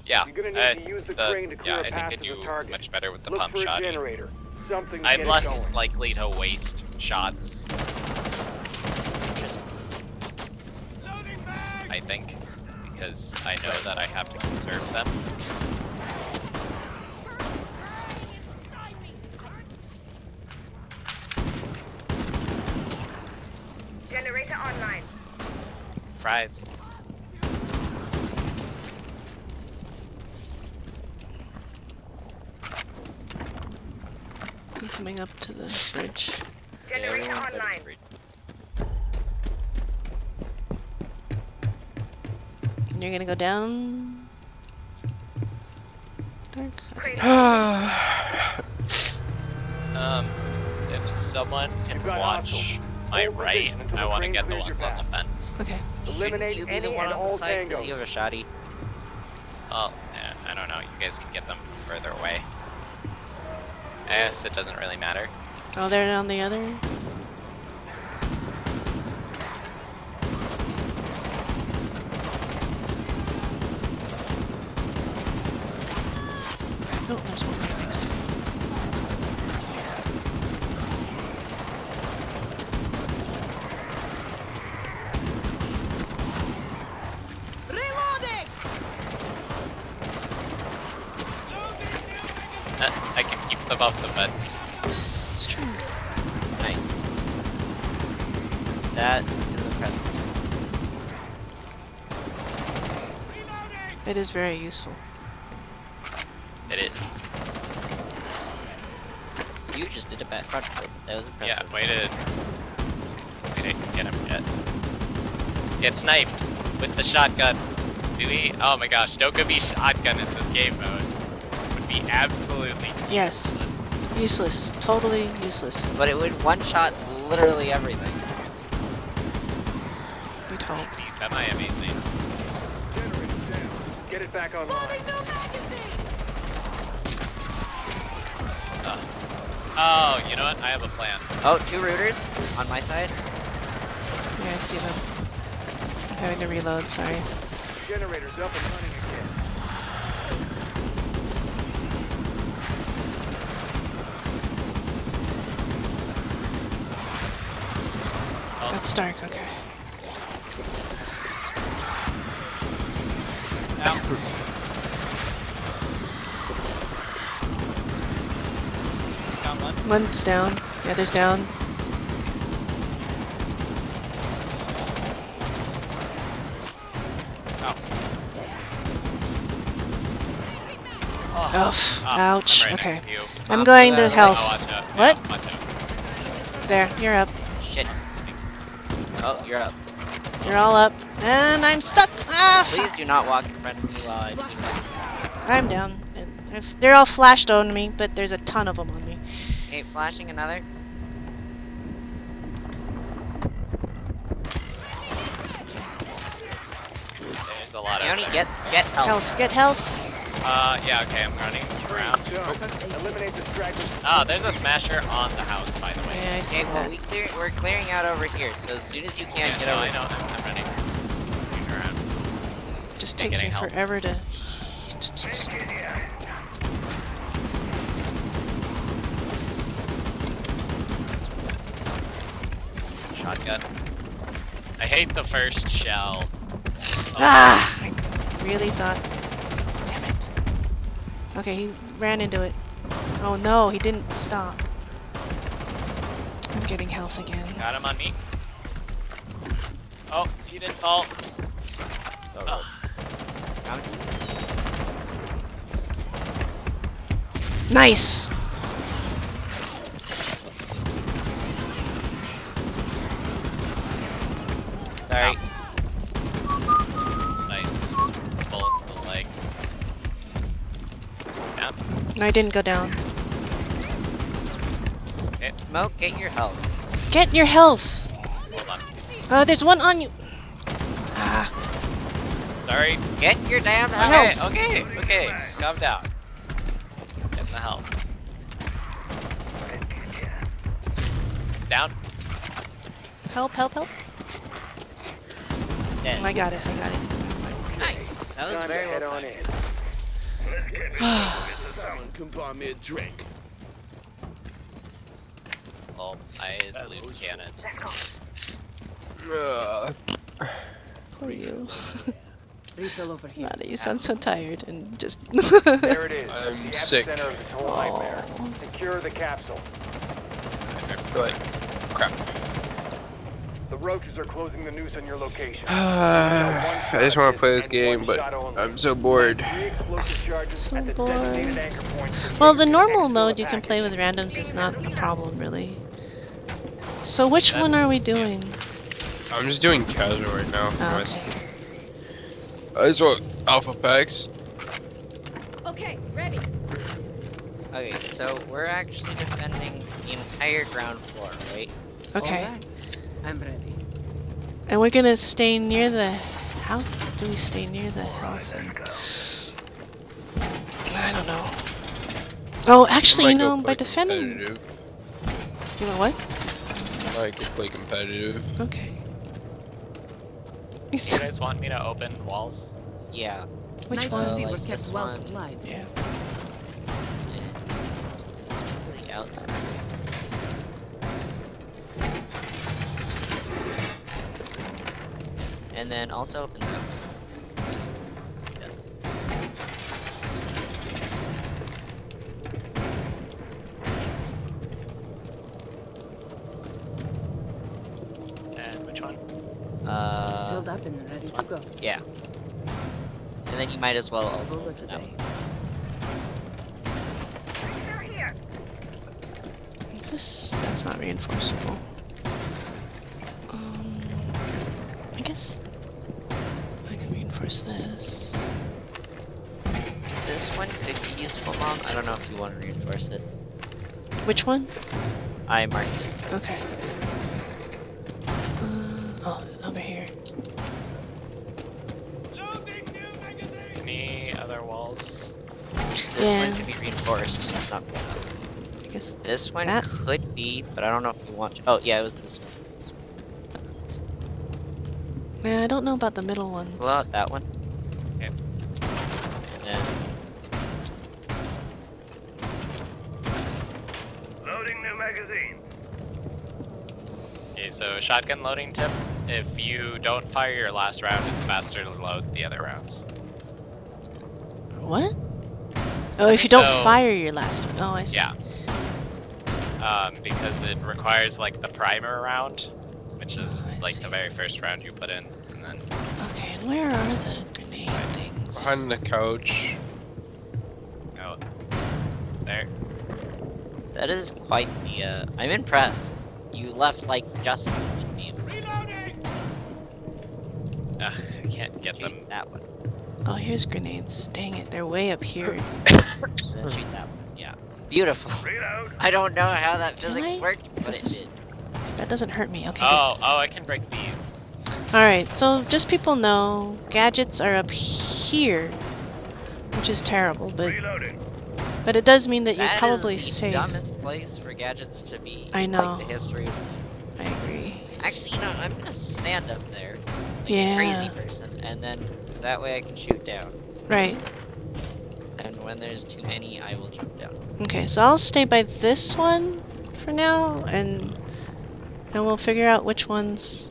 Speaker 3: Yeah,
Speaker 4: You're gonna need
Speaker 3: uh,
Speaker 4: to use the
Speaker 3: the-
Speaker 4: crane to clear
Speaker 3: yeah,
Speaker 4: a
Speaker 3: I think
Speaker 4: path
Speaker 3: I
Speaker 4: to the
Speaker 3: do
Speaker 4: target.
Speaker 3: much better with the
Speaker 4: Look
Speaker 3: pump shot.
Speaker 4: generator. Something
Speaker 3: I'm less
Speaker 4: going.
Speaker 3: likely to waste shots,
Speaker 1: Interesting.
Speaker 3: I think, because I know that I have to conserve them.
Speaker 7: Generator online.
Speaker 3: Fries.
Speaker 2: I'm coming up to the bridge.
Speaker 7: Generator
Speaker 1: everyone better
Speaker 7: online.
Speaker 2: And you're gonna go down. Dark.
Speaker 3: Um, if someone can watch my right, I want to get the
Speaker 4: clears
Speaker 3: ones on the fence.
Speaker 2: Okay.
Speaker 4: Eliminate
Speaker 1: Shouldn't you be
Speaker 4: any
Speaker 1: the one on the side because
Speaker 4: tangos.
Speaker 1: you have a shoddy?
Speaker 3: Well, I don't know. You guys can get them from further away. I guess it doesn't really matter.
Speaker 2: Oh, they're on the other. Oh, there's one right next to me.
Speaker 5: Reloading!
Speaker 3: Eh, I can keep them off the bed.
Speaker 2: It's true.
Speaker 1: Nice. That is impressive.
Speaker 2: It is very useful.
Speaker 3: It is.
Speaker 1: You just did a bad front flip. That was
Speaker 3: Yeah,
Speaker 1: impressive.
Speaker 3: way to, way to get him yet. Get sniped with the shotgun. Do we? Oh my gosh, don't give me shotgun in this game mode. Would be absolutely
Speaker 2: Yes.
Speaker 3: useless.
Speaker 2: Useless. Totally useless.
Speaker 1: But it would one shot literally everything.
Speaker 2: We'd hope.
Speaker 3: Be semi-amazing.
Speaker 4: Generator's down. Get it back online.
Speaker 3: Oh, you know what? I have a plan.
Speaker 1: Oh, two rooters on my side.
Speaker 2: Yeah, I see them. I'm having to reload, sorry.
Speaker 4: Generator's up and running again.
Speaker 2: That's dark, okay.
Speaker 3: Down one.
Speaker 2: One's down. The other's down.
Speaker 3: Oh.
Speaker 2: Ouch.
Speaker 3: I'm right
Speaker 2: okay.
Speaker 3: next to you.
Speaker 2: I'm going to health. What?
Speaker 3: Yeah.
Speaker 2: There, you're up.
Speaker 1: You're
Speaker 2: all up. And I'm stuck! Ah!
Speaker 1: Please do not walk in front of me while I do
Speaker 2: I'm down. They're all flashed on me, but there's a ton of them on me.
Speaker 1: Hey, flashing another.
Speaker 3: There's a lot
Speaker 1: County,
Speaker 3: of
Speaker 1: get get help.
Speaker 2: Health, get health.
Speaker 3: Uh, yeah, okay, I'm running around.
Speaker 4: Done. Eliminate the stragglers.
Speaker 3: Oh, there's a smasher on the house, by the way.
Speaker 2: Yeah, I see
Speaker 1: Okay, well we clear. We're clearing out over here. So as soon as you can,
Speaker 3: Yeah,
Speaker 1: get
Speaker 3: no,
Speaker 1: over.
Speaker 3: I know, I'm, I'm running. Moving around.
Speaker 2: Just
Speaker 3: Yeah,
Speaker 2: takes me
Speaker 3: help.
Speaker 2: forever to...
Speaker 3: Shotgun. I hate the first shell. Oh,
Speaker 2: Ah! I really thought... Damn it. Okay, he ran into it. Oh no, he didn't stop. I'm getting health again.
Speaker 3: Got him on me. Oh, he didn't fall. Ugh.
Speaker 2: Nice!
Speaker 1: Sorry.
Speaker 3: Nice. Bullet the leg. Down.
Speaker 2: I didn't go down.
Speaker 3: Okay,
Speaker 1: Smoke, get your health.
Speaker 2: Get your health!
Speaker 3: hold on.
Speaker 2: Oh, there's one on you! Ah,
Speaker 3: Sorry.
Speaker 1: Get your damn health.
Speaker 3: Okay, okay, okay. Calm down. Help,
Speaker 2: help, help.
Speaker 1: Dead.
Speaker 2: Oh, I got it, I got it.
Speaker 1: Nice. That was
Speaker 4: Time to
Speaker 1: very
Speaker 4: head
Speaker 1: well
Speaker 4: on
Speaker 1: timed.
Speaker 4: in.
Speaker 8: Someone can buy me a drink.
Speaker 3: Well, I is loose cannon.
Speaker 6: Uh,
Speaker 2: Poor you.
Speaker 5: Refill over here.
Speaker 2: Maddie, you sound so tired and just...
Speaker 4: There it is.
Speaker 6: I'm
Speaker 4: the
Speaker 6: sick.
Speaker 4: epicenter of this whole nightmare. Secure the capsule.
Speaker 6: but crap.
Speaker 4: The roaches are closing the noose on your location.
Speaker 6: I just want to play this game, but I'm so bored.
Speaker 4: Three explosive charges
Speaker 2: So bored.
Speaker 4: designated anchor points for
Speaker 2: Well, the normal mode you can play with randoms is not a problem, really. So which one are we doing?
Speaker 6: I'm just doing casual right now.
Speaker 2: Oh, okay.
Speaker 6: I just want alpha packs.
Speaker 7: Okay, ready.
Speaker 1: Okay, so we're actually defending the entire ground floor, right?
Speaker 2: Okay.
Speaker 5: Alright, I'm ready.
Speaker 2: And we're gonna stay near the... How do we stay near the house? I don't know. Oh, actually, you know, by
Speaker 6: play
Speaker 2: defending... You know what?
Speaker 6: I could play competitive.
Speaker 2: Okay.
Speaker 3: You guys want me to open walls?
Speaker 1: Yeah.
Speaker 2: Which
Speaker 5: nice
Speaker 2: one?
Speaker 5: to see uh,
Speaker 1: Like
Speaker 5: we're kept
Speaker 1: this
Speaker 5: well
Speaker 1: one.
Speaker 5: supplied.
Speaker 2: Yeah.
Speaker 1: It's really outside. And then also open them.
Speaker 3: And which one?
Speaker 1: Uh,
Speaker 5: Filled up and ready to go.
Speaker 1: yeah. And then you might as well also
Speaker 5: Over
Speaker 1: open them.
Speaker 5: today.
Speaker 7: They're here.
Speaker 2: Is this... That's not reinforceable. Um... I guess... Reinforce this.
Speaker 1: This one could be useful, Mom. I don't know if you want to reinforce it.
Speaker 2: Which one?
Speaker 1: I marked it.
Speaker 2: Okay. Uh, oh, over here.
Speaker 3: Any other walls?
Speaker 1: This
Speaker 2: Yeah.
Speaker 1: one could be reinforced. Not.
Speaker 2: I guess
Speaker 1: This one
Speaker 2: That-
Speaker 1: could be, but I don't know if you want to. Oh, yeah, it was. This one.
Speaker 2: Yeah, I don't know about the middle ones.
Speaker 1: Pull out that one.
Speaker 3: Okay.
Speaker 1: And then
Speaker 4: Loading new magazine.
Speaker 3: Okay, so shotgun loading tip. If you don't fire your last round, it's faster to load the other rounds.
Speaker 2: What? Oh, if you don't
Speaker 3: So-
Speaker 2: fire your last one. Oh, I see.
Speaker 3: Yeah. Um, because it requires like the primer round, which is
Speaker 2: Oh,
Speaker 3: like
Speaker 2: see.
Speaker 3: the very first round you put in, and then
Speaker 2: Okay, and where are the grenade things?
Speaker 6: Behind the couch.
Speaker 3: go there.
Speaker 1: that is quite the. Uh, I'm impressed. You left like just the beams.
Speaker 3: Ugh, I can't get
Speaker 1: Shoot
Speaker 3: them.
Speaker 1: that one.
Speaker 2: Oh, here's grenades. Dang it, they're way up here.
Speaker 1: Shoot that one. Yeah. Beautiful.
Speaker 4: Reload.
Speaker 1: I don't know how that
Speaker 2: Can
Speaker 1: physics worked, but it did.
Speaker 2: That doesn't hurt me. Okay.
Speaker 3: Oh, oh, I can break these.
Speaker 2: Alright, so just people know, gadgets are up here, which is terrible, but
Speaker 4: Reloading.
Speaker 2: but it does mean that you're
Speaker 1: That is
Speaker 2: probably
Speaker 1: the
Speaker 2: safe.
Speaker 1: dumbest place for gadgets to be.
Speaker 2: I know.
Speaker 1: Like the history. of-
Speaker 2: I agree.
Speaker 1: Actually, you know, I'm gonna stand up there, like
Speaker 2: Yeah.
Speaker 1: a crazy person, and then that way I can shoot down.
Speaker 2: Right.
Speaker 1: And when there's too many, I will jump down.
Speaker 2: Okay, so I'll stay by this one for now, and and we'll figure out which ones.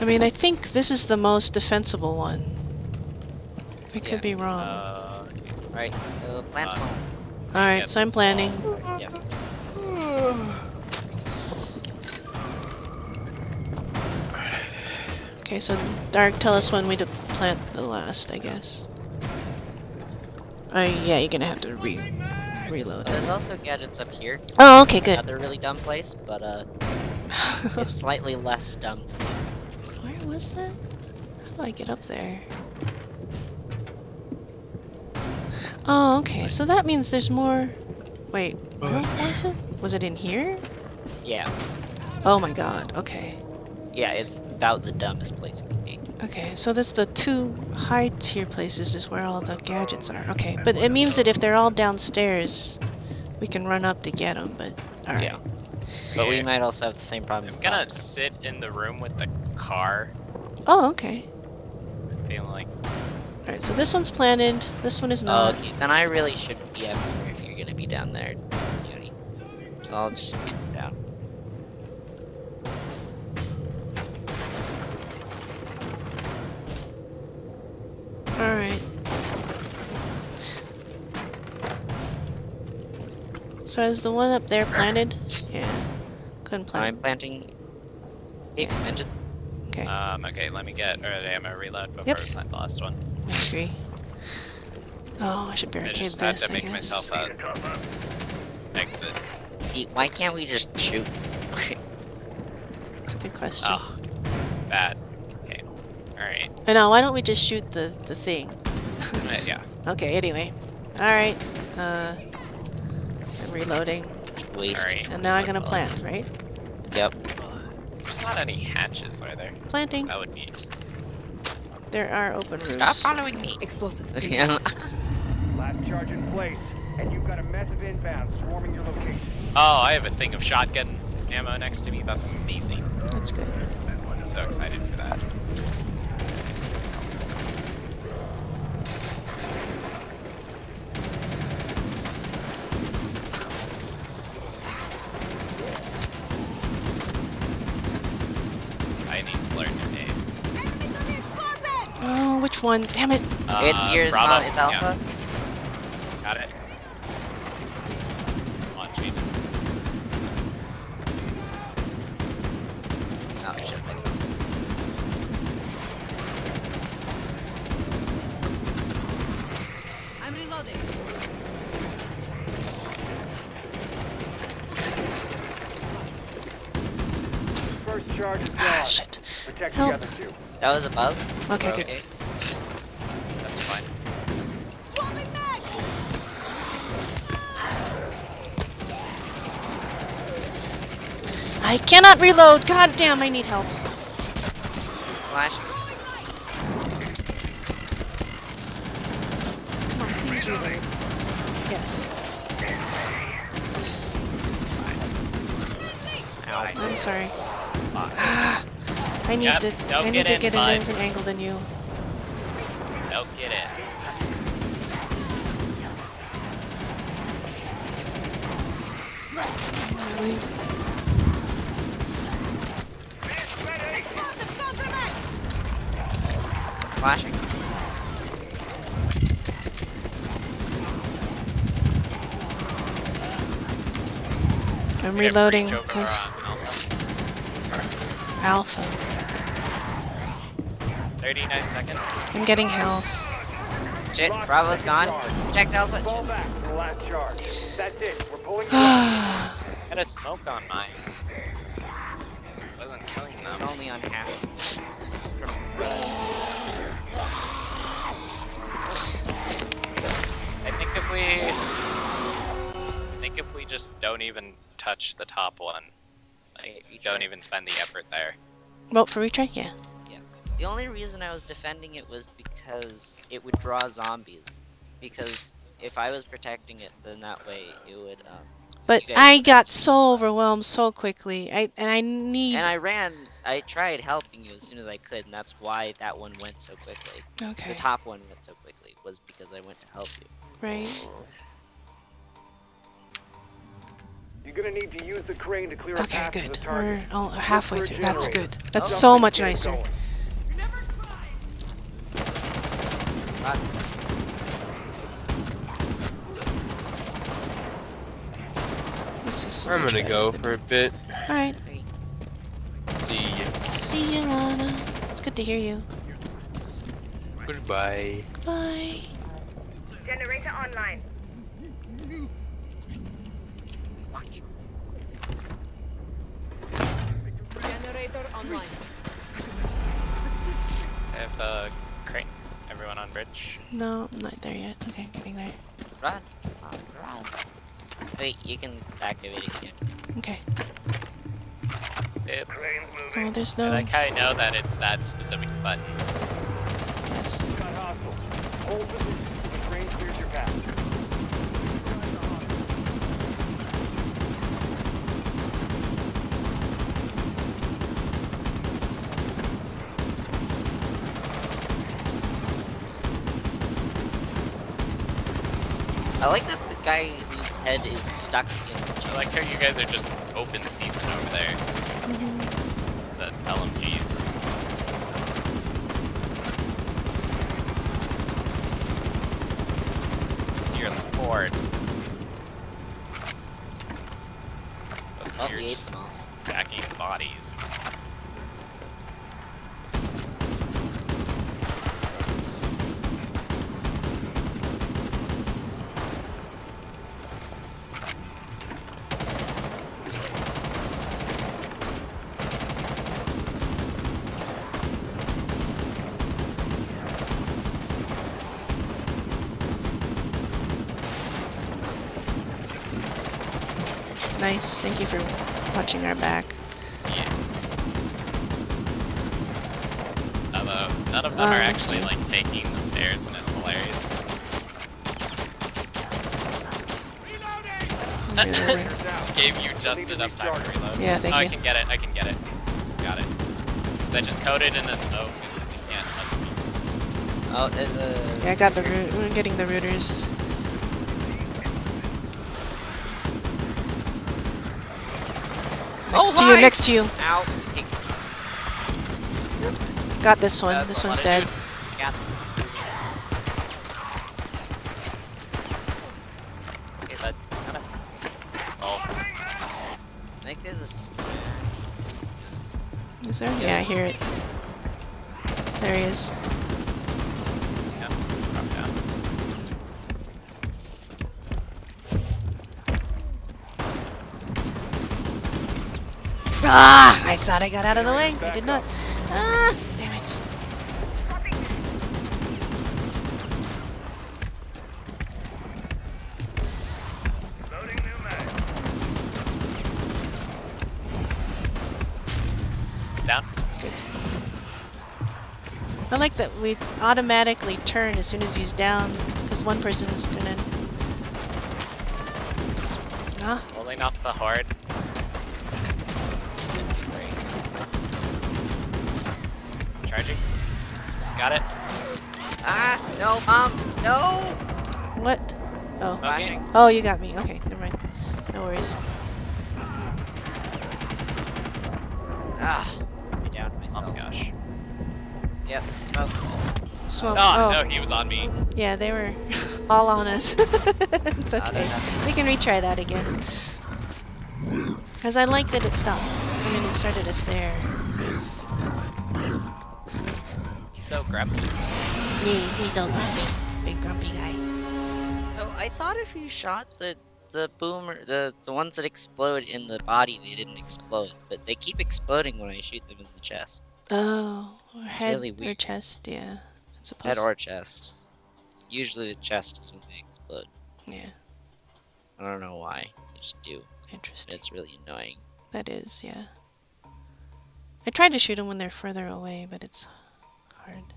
Speaker 2: I mean, I think this is the most defensible one. I could be wrong.
Speaker 3: Uh, okay.
Speaker 1: Right. So plant
Speaker 3: Uh,
Speaker 1: home.
Speaker 2: Alright,
Speaker 3: get
Speaker 2: so I'm
Speaker 3: this
Speaker 2: planning.
Speaker 1: Yeah.
Speaker 2: Okay, so Dark, tell us when we plant the last, I guess. Oh yeah, you're gonna have to re reload.
Speaker 1: Well, there's also gadgets up here.
Speaker 2: Oh, okay, good.
Speaker 1: Another really dumb place, but uh, it's slightly less dumb.
Speaker 2: Where was that? How do I get up there? Oh, okay. So that means there's more. Wait, where was it? Was it in here?
Speaker 1: Yeah.
Speaker 2: Oh my god. Okay.
Speaker 1: Yeah, it's about the dumbest place it can be.
Speaker 2: Okay, so this the two high tier places is where all the gadgets are. Okay, but it means that if they're all downstairs, we can run up to get them. But all right.
Speaker 1: Yeah. But we might also have the same problem as
Speaker 3: I'm gonna
Speaker 1: time.
Speaker 3: sit in the room with the car.
Speaker 2: Oh, okay.
Speaker 3: Feeling like
Speaker 2: All right. So this one's planted. This one is
Speaker 1: Oh,
Speaker 2: not.
Speaker 1: okay. Then I really shouldn't be up here if you're gonna be down there. Beauty. So I'll just come down.
Speaker 2: All right. So is the one up there planted? Yeah. Couldn't plant.
Speaker 1: I'm planting. Hey, mention.
Speaker 2: Okay.
Speaker 3: Um, okay, let me get rid of the ammo reload before
Speaker 2: Yep.
Speaker 3: we plant the last one.
Speaker 2: I agree. Oh, I should
Speaker 3: I
Speaker 2: barricade
Speaker 3: just
Speaker 2: this.
Speaker 3: had to make
Speaker 2: I guess.
Speaker 3: myself a exit.
Speaker 1: See, why can't we just shoot?
Speaker 2: That's a good question.
Speaker 3: Oh, bad. Okay, alright.
Speaker 2: I know. Why don't we just shoot the the thing?
Speaker 3: Uh, yeah.
Speaker 2: okay. Anyway. All right. Uh, I'm reloading,
Speaker 1: Waste.
Speaker 3: Alright.
Speaker 2: and now I'm gonna plant. Right?
Speaker 1: Yep.
Speaker 3: There's not any hatches, are there?
Speaker 2: Planting.
Speaker 3: That would be.
Speaker 2: There are open roofs.
Speaker 1: Stop following me.
Speaker 5: Explosives.
Speaker 1: Yeah.
Speaker 4: Last charge in place, and you've got a massive inbound swarming your location.
Speaker 3: Oh, I have a thing of shotgun ammo next to me. That's amazing.
Speaker 2: That's good.
Speaker 3: I'm so excited for that. I need to learn your name.
Speaker 2: Oh, which one? Damn it!
Speaker 1: it's
Speaker 3: Uh,
Speaker 1: yours,
Speaker 3: Bravo?
Speaker 1: not it's
Speaker 3: Yeah,
Speaker 1: alpha.
Speaker 3: got it. Come on, cheat.
Speaker 1: Oh shit.
Speaker 5: I'm reloading.
Speaker 4: First charge is
Speaker 2: Ah,
Speaker 4: gone.
Speaker 2: shit.
Speaker 4: Protect
Speaker 2: Help.
Speaker 4: the other two.
Speaker 1: That was above.
Speaker 2: Okay, good.
Speaker 1: Okay.
Speaker 3: That's
Speaker 2: I cannot reload. God damn, I need help.
Speaker 1: Flash.
Speaker 2: Come on,
Speaker 3: please
Speaker 2: reload. Yes. I'm sorry. I need to. I need
Speaker 3: get
Speaker 2: to get a different angle than you. I'm reloading because alpha.
Speaker 3: Alpha. 39 seconds.
Speaker 2: I'm getting health.
Speaker 1: Shit,
Speaker 4: Lock
Speaker 1: Bravo's
Speaker 4: second
Speaker 1: gone.
Speaker 4: charge.
Speaker 1: Protect Alpha.
Speaker 4: Fall back for the last charge. That's it. We're pulling you out.
Speaker 3: Had a smoke on mine. Wasn't killing
Speaker 1: I'm
Speaker 3: them.
Speaker 1: only on half.
Speaker 3: I think if we, I think if we just don't even touch the top one, like
Speaker 1: Retry.
Speaker 3: don't even spend the effort there.
Speaker 2: Vote for retry? Yeah. Yeah.
Speaker 1: The only reason I was defending it was because it would draw zombies. Because if I was protecting it, then that way it would. Um,
Speaker 2: But I got so overwhelmed so quickly. I and I need.
Speaker 1: and I ran. I tried helping you as soon as I could, and that's why that one went so quickly.
Speaker 2: okay.
Speaker 1: The top one went so quickly was because I went to help you.
Speaker 2: Right.
Speaker 4: You're gonna need to use the crane to clear a
Speaker 2: Okay.
Speaker 4: path to the
Speaker 2: Good.
Speaker 4: target.
Speaker 2: We're all halfway through. That's good. That's
Speaker 4: Jump
Speaker 2: so much nicer.
Speaker 4: going.
Speaker 2: This is so
Speaker 6: I'm gonna
Speaker 2: better
Speaker 6: go for a bit.
Speaker 2: All right.
Speaker 6: See ya.
Speaker 2: See you, Rana. It's good to hear you.
Speaker 6: Goodbye.
Speaker 2: Bye.
Speaker 7: Generator online.
Speaker 5: Generator online.
Speaker 3: I have a crane. Everyone on bridge.
Speaker 2: No, I'm not there yet. Okay, getting there.
Speaker 1: run, run, run. Wait, you can activate it again.
Speaker 2: Okay.
Speaker 3: Yep.
Speaker 2: Oh, there's
Speaker 3: I
Speaker 2: no.
Speaker 3: like how I know that it's that specific button.
Speaker 2: Yes.
Speaker 4: Hold position the crane clears your path.
Speaker 1: I like that the guy whose head is stuck in.
Speaker 3: the I like how you guys are just open season over there.
Speaker 2: Mhm.
Speaker 3: The LMGs. You're in.
Speaker 1: Oh,
Speaker 3: You're just stacking bodies.
Speaker 2: Thank you for watching our back.
Speaker 3: Yeah. Although none of them
Speaker 2: Oh,
Speaker 3: are um,
Speaker 2: actually
Speaker 3: like taking the stairs, and it's hilarious.
Speaker 2: Really, really.
Speaker 4: Clears out.
Speaker 3: Gave you just enough time to reload.
Speaker 2: Yeah, thank
Speaker 3: oh, I can get it. I can get it. Got it. Cause I just coated in the smoke. and you can't touch me.
Speaker 1: Oh, there's a.
Speaker 2: Yeah, I got the root. We're getting the rooters.
Speaker 1: Oh,
Speaker 2: Next to you. Next to you.
Speaker 1: Ow.
Speaker 2: Got this one.
Speaker 3: Uh,
Speaker 2: this one's dead.
Speaker 3: dude.
Speaker 1: Okay, but kind of.
Speaker 3: Oh,
Speaker 1: I think there's a. s-
Speaker 2: Is there? Yeah, I hear it. There he is.
Speaker 3: yeah. Drop down.
Speaker 2: Ah! I thought I got out of the way. I did not. Ah! Damn it.
Speaker 3: It's down. Good.
Speaker 2: I like that we automatically turn as soon as he's down, because one person is gonna. Ah,
Speaker 3: Holding off the horde. Got it.
Speaker 1: Ah, no, mom, no!
Speaker 2: What? Oh.
Speaker 1: Flashing.
Speaker 2: Oh, you got me. Okay, never mind. No worries.
Speaker 1: Ah, I downed
Speaker 3: Oh
Speaker 1: myself.
Speaker 3: my gosh.
Speaker 1: Yep, smoke.
Speaker 2: Smoke.
Speaker 3: Oh,
Speaker 2: oh.
Speaker 3: no, he was on me.
Speaker 2: Yeah, they were all on us. it's
Speaker 1: Ah,
Speaker 2: okay. We can retry that again. Because I like that it stopped. I mean, it started us there.
Speaker 3: Grumpy.
Speaker 2: Yeah, he's so grumpy. Big grumpy guy.
Speaker 1: So I thought if you shot the the boomer, the the ones that explode in the body, they didn't explode, but they keep exploding when I shoot them in the chest,
Speaker 2: Oh, or head
Speaker 1: really
Speaker 2: or chest, yeah. It's supposed
Speaker 1: head or chest. Usually the chest is when they explode.
Speaker 2: Yeah,
Speaker 1: I don't know why. They just do.
Speaker 2: interesting.
Speaker 1: It's really annoying.
Speaker 2: That is, yeah. I tried to shoot them when they're further away, but it's hard.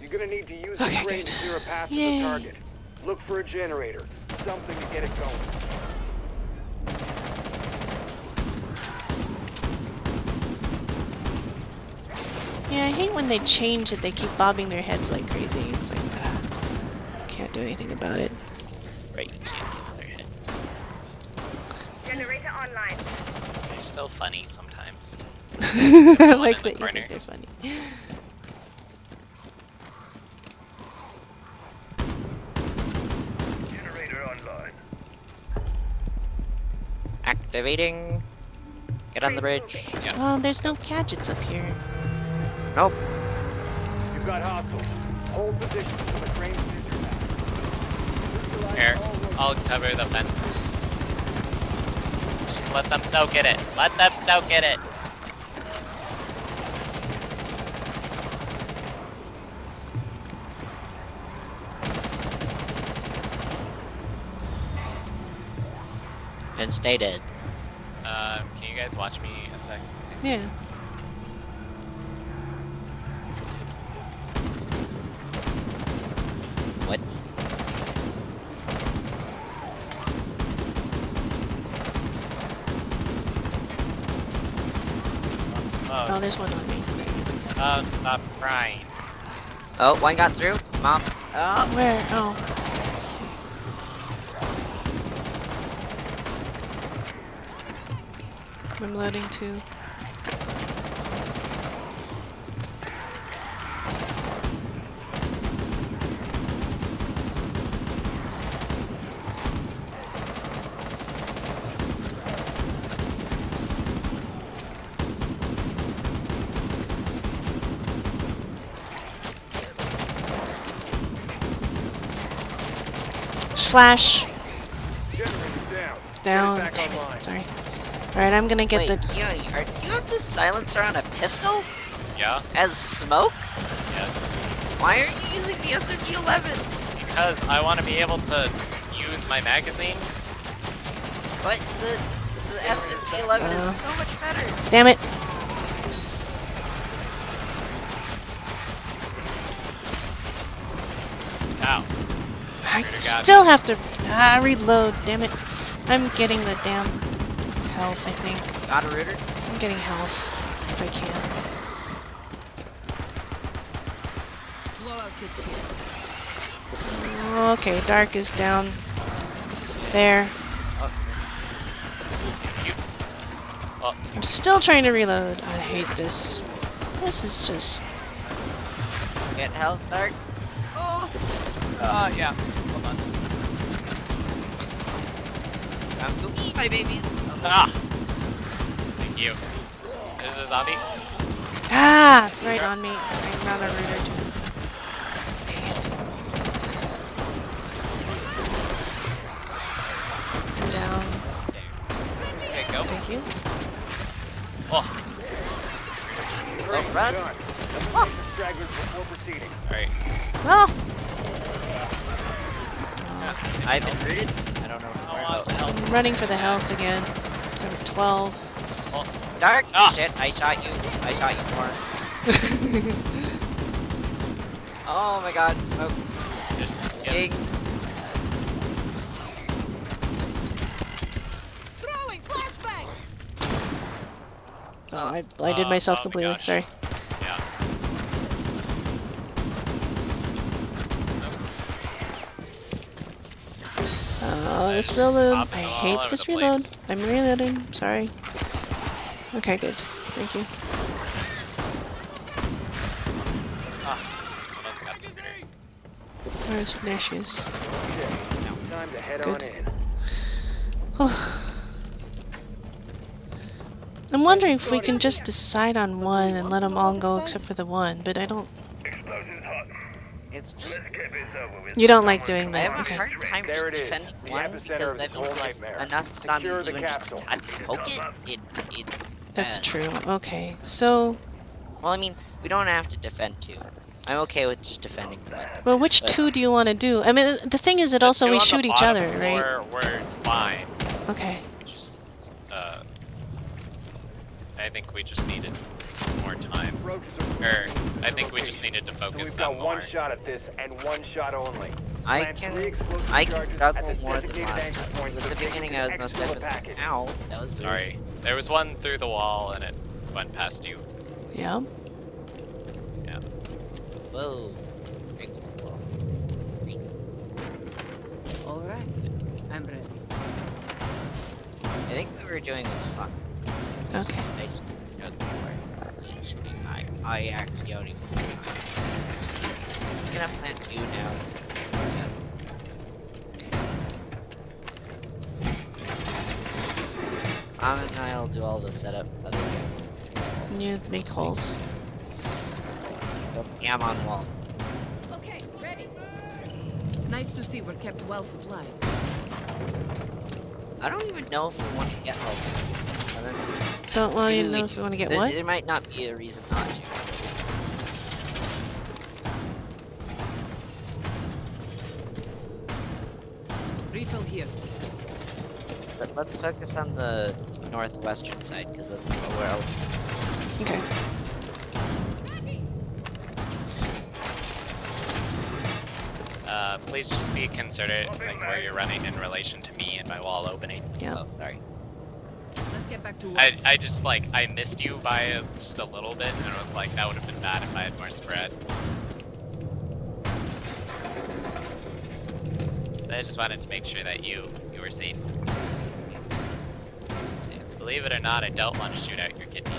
Speaker 4: You're gonna need to use
Speaker 2: Okay,
Speaker 4: the crane
Speaker 2: good.
Speaker 4: to clear a path to
Speaker 2: Yay.
Speaker 4: the target. Look for a generator, something to get it going.
Speaker 2: Yeah, I hate when they change it, they keep bobbing their heads like crazy. It's like, ah, can't do anything about it.
Speaker 1: Right, you can't get their head.
Speaker 7: Generator online.
Speaker 3: They're so funny sometimes.
Speaker 2: I like that
Speaker 3: the
Speaker 2: you
Speaker 3: corner.
Speaker 2: think they're funny.
Speaker 4: Generator online.
Speaker 1: Activating. Get on the bridge.
Speaker 2: Oh, there's no gadgets up here.
Speaker 1: Nope.
Speaker 4: You've got hostiles. Hold position until the crane clears your path.
Speaker 3: Here. I'll cover the fence. Just let them soak in it. Let them soak in it.
Speaker 1: And stay dead.
Speaker 3: Uh, can you guys watch me a sec?
Speaker 2: Yeah.
Speaker 1: What?
Speaker 2: Oh,
Speaker 3: Oh,
Speaker 2: there's one on me.
Speaker 3: oh, stop crying.
Speaker 1: Oh, one got through. Mom. Oh.
Speaker 2: Where? Oh. I'm loading too. Flash
Speaker 4: Generator down.
Speaker 2: down.
Speaker 4: Get it back
Speaker 2: Damn
Speaker 4: online.
Speaker 2: it. Sorry. Alright, I'm gonna get
Speaker 1: Wait,
Speaker 2: the.
Speaker 1: Keone, are, do you have the silencer on a pistol?
Speaker 3: Yeah?
Speaker 1: As smoke?
Speaker 3: Yes.
Speaker 1: Why are you using the SMG-11?
Speaker 3: Because I want to be able to use my magazine.
Speaker 1: But the, the SMG-11
Speaker 2: Uh.
Speaker 1: is so much better.
Speaker 2: Damn it.
Speaker 3: Ow.
Speaker 2: I
Speaker 3: Swear to God.
Speaker 2: still have to ah, reload. Damn it. I'm getting the damn health, I think.
Speaker 1: Got a rooter?
Speaker 2: I'm getting health if I can.
Speaker 5: Blowout kits here.
Speaker 2: Okay, dark is down. There.
Speaker 3: Oh,
Speaker 2: I'm still trying to reload. I hate this. This is just.
Speaker 1: Get health, Dark. Oh!
Speaker 3: uh, yeah. Hold on.
Speaker 1: Time to eat my babies.
Speaker 3: Ah! Thank you. Is this a zombie?
Speaker 2: Ah! It's right on me. I'm not a rooter too. Dang it. I'm down.
Speaker 3: Okay, go.
Speaker 2: Thank you.
Speaker 3: Oh,
Speaker 1: Oh, run.
Speaker 4: Done. Eliminate the stragglers before proceeding.
Speaker 3: alright.
Speaker 2: Oh!
Speaker 1: I've been rooted. I don't know
Speaker 3: I
Speaker 1: where
Speaker 3: want
Speaker 1: to go.
Speaker 3: help.
Speaker 2: I'm running for the health again. I'm at 12.
Speaker 1: Dark!
Speaker 3: Ah.
Speaker 1: Shit, I shot you. I shot you more. Oh my god, smoke.
Speaker 3: Just get
Speaker 5: Throwing flashbang!
Speaker 2: Oh, I, blinded
Speaker 3: Uh,
Speaker 2: myself
Speaker 3: oh
Speaker 2: completely.
Speaker 3: gosh.
Speaker 2: Sorry.
Speaker 3: Yeah.
Speaker 2: Oh, this reload. I hate this reload.
Speaker 3: place.
Speaker 2: I'm reloading. Sorry. Okay, good. Thank you.
Speaker 3: Almost got the grenade.
Speaker 2: Where's Nash's?
Speaker 4: Time to head
Speaker 2: Good.
Speaker 4: on in.
Speaker 2: I'm wondering if we can just decide on one and let them all go except for the one, but I don't.
Speaker 4: Explosions hot.
Speaker 1: It's just
Speaker 4: get this over with.
Speaker 2: You don't like doing that.
Speaker 1: I
Speaker 2: that.
Speaker 1: have a hard time
Speaker 4: There it is,
Speaker 1: defending
Speaker 4: the
Speaker 1: one
Speaker 4: epicenter
Speaker 1: because
Speaker 4: of
Speaker 1: that
Speaker 4: this
Speaker 1: means
Speaker 4: whole
Speaker 1: if
Speaker 4: nightmare.
Speaker 1: enough zombies even just poke it, it, it
Speaker 2: That's
Speaker 1: uh,
Speaker 2: true. Okay. So,
Speaker 1: Well, I mean, we don't have to defend two. I'm okay with just defending one.
Speaker 2: well, which
Speaker 1: But-
Speaker 2: two do you want to do? I mean, the thing is that also we shoot each
Speaker 3: bottom
Speaker 2: other, right?
Speaker 3: floor We're fine.
Speaker 2: Okay.
Speaker 3: We just, uh, I think we just needed more time.
Speaker 4: Roaches are
Speaker 3: Or, I think we just needed to
Speaker 4: So
Speaker 3: focus
Speaker 4: we've
Speaker 3: them
Speaker 4: got
Speaker 3: more.
Speaker 4: one shot at this and one shot only.
Speaker 1: I
Speaker 4: Plant
Speaker 1: can,
Speaker 4: three explosive
Speaker 1: I can
Speaker 4: charges
Speaker 1: struggle
Speaker 4: at the
Speaker 1: more than last time.
Speaker 4: points
Speaker 1: 'cause At the beginning,
Speaker 4: can
Speaker 1: I was most
Speaker 4: exfil the
Speaker 1: Ow, that was weird.
Speaker 3: Sorry. There was one through the wall and it went past you.
Speaker 2: Yeah.
Speaker 1: Yeah. Whoa.
Speaker 5: All right. I'm ready.
Speaker 1: I think what we were doing was fun. Just-
Speaker 2: Okay.
Speaker 1: I just know the word. So you should be like, I actually already. I'm gonna plant two now. Um, and I'll do all the setup. Other
Speaker 2: You make holes.
Speaker 1: go am on wall.
Speaker 7: Okay, ready.
Speaker 5: Nice to see we're kept well supplied.
Speaker 1: I don't even know if we want to get help. Other than-
Speaker 2: Don't want
Speaker 1: Maybe
Speaker 2: to know if you want to get
Speaker 1: there,
Speaker 2: what?
Speaker 1: There might not be a reason not to.
Speaker 5: Refill here.
Speaker 1: But let's focus on the northwestern side because that's where I'll
Speaker 2: Okay.
Speaker 3: Uh, please just be considerate, like, where you're running in relation to me and my wall opening.
Speaker 2: Yeah.
Speaker 1: Oh, sorry.
Speaker 5: Let's get back to work.
Speaker 3: I, I just, like, I missed you by just a little bit, and I was like, that would have been bad if I had more spread. I just wanted to make sure that you, you were safe. Because believe it or not, I don't want to shoot out your kidneys.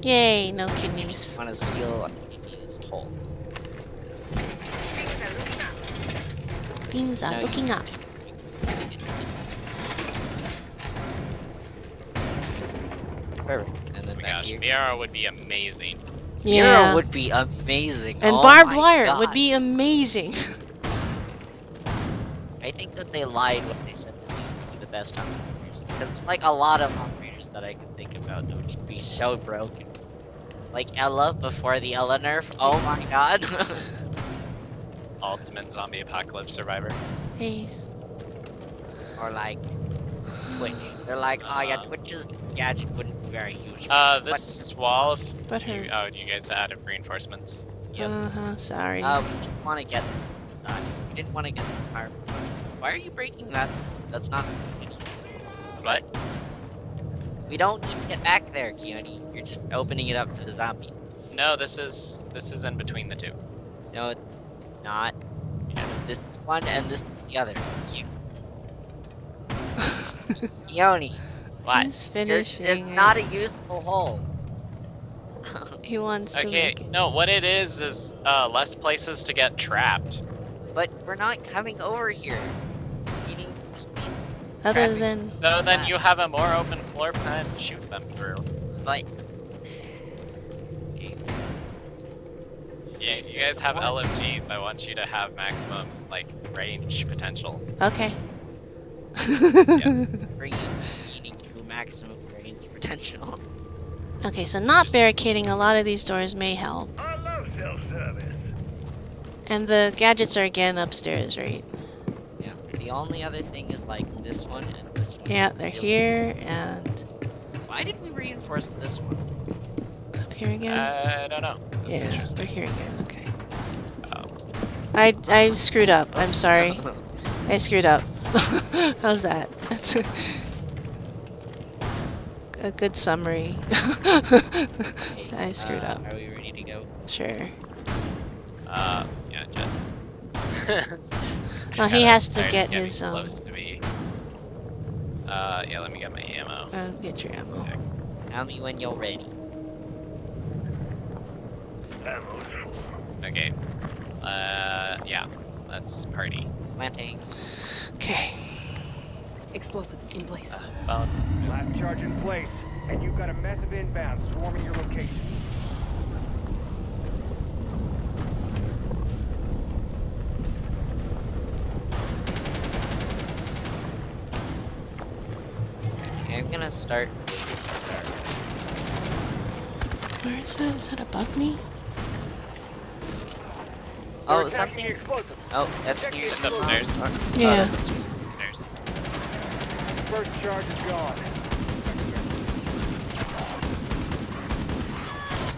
Speaker 2: Yay, no
Speaker 1: You
Speaker 2: kidneys.
Speaker 1: just want to seal this hole.
Speaker 7: Things are looking up.
Speaker 2: Beans are
Speaker 1: No,
Speaker 2: looking up.
Speaker 1: Perfect. And then
Speaker 3: Oh my
Speaker 1: back
Speaker 3: gosh,
Speaker 1: here.
Speaker 3: Mira would be amazing.
Speaker 1: Mira
Speaker 2: Yeah.
Speaker 1: would be amazing.
Speaker 2: And
Speaker 1: oh
Speaker 2: barbed
Speaker 1: my
Speaker 2: wire would be amazing.
Speaker 1: I think that they lied when they said that these would be the best operators. There's like a lot of operators that I could think about that would be so broken. Like Ela before the Ela nerf. Oh my god.
Speaker 3: Ultimate zombie apocalypse survivor.
Speaker 2: hey.
Speaker 1: or like Twitch. They're like, oh yeah,
Speaker 3: Uh,
Speaker 1: Twitch's gadget wouldn't be very useful.
Speaker 3: Uh, this wall, if
Speaker 2: But
Speaker 3: you,
Speaker 2: her.
Speaker 3: oh, you guys added reinforcements.
Speaker 1: Yep.
Speaker 2: Uh huh. Sorry.
Speaker 1: Uh, we didn't want to get this. Uh, we didn't want to get the car. Why are you breaking that? That's not.
Speaker 3: What?
Speaker 1: We don't need to get back there, Keone. You're just opening it up for the zombies.
Speaker 3: No, this is this is in between the two.
Speaker 1: No, it's not. This is one and this is the other. Keone. Keone. What?
Speaker 2: He's
Speaker 1: You're-
Speaker 2: finishing.
Speaker 1: It's not a useful hole.
Speaker 2: He wants to
Speaker 3: Okay,
Speaker 2: make it.
Speaker 3: no, what it is is uh, less places to get trapped.
Speaker 1: but we're not coming over here. Eating.
Speaker 2: Other
Speaker 1: trapping.
Speaker 2: than
Speaker 3: So then
Speaker 1: that?
Speaker 3: you have a more open floor plan to shoot them through.
Speaker 1: But
Speaker 3: Yeah, you guys have LMGs. I want you to have maximum like range potential.
Speaker 2: okay.
Speaker 1: bringing eating to maximum range potential.
Speaker 2: okay, so not barricading a lot of these doors may help.
Speaker 4: I love self-service.
Speaker 2: And the gadgets are again upstairs, right?
Speaker 1: Yeah. The only other thing is like this one and this one.
Speaker 2: Yeah, they're
Speaker 1: Really-
Speaker 2: here and
Speaker 1: Why did we reinforce this one?
Speaker 2: up here again.
Speaker 3: I don't know.
Speaker 2: yeah, they're
Speaker 3: interesting.
Speaker 2: here again. Okay.
Speaker 3: Oh.
Speaker 2: I I screwed up. I'm sorry. I screwed up. How's that? That's a, a good summary.
Speaker 1: Okay,
Speaker 2: I screwed
Speaker 1: uh,
Speaker 2: up.
Speaker 1: Are we ready to go?
Speaker 2: Sure.
Speaker 3: Uh, yeah, Jet.
Speaker 2: Well, he has to get
Speaker 3: getting
Speaker 2: his, um,
Speaker 3: close to me. Uh, yeah, let me get my ammo.
Speaker 2: Uh, get your ammo.
Speaker 1: Tell me when you're ready.
Speaker 3: Okay. Uh, yeah. Let's party.
Speaker 1: Planting.
Speaker 2: Okay.
Speaker 5: Explosives in place.
Speaker 3: Uh, phone.
Speaker 4: Last charge in place, and you've got a massive inbound swarming your location.
Speaker 1: Okay, I'm gonna start.
Speaker 2: Where is that? Is that above me?
Speaker 1: Oh, something. Oh, that's
Speaker 4: Check
Speaker 1: near.
Speaker 4: the
Speaker 3: It's upstairs.
Speaker 1: Oh,
Speaker 2: Yeah.
Speaker 1: that's upstairs.
Speaker 3: There's.
Speaker 4: First charge is gone.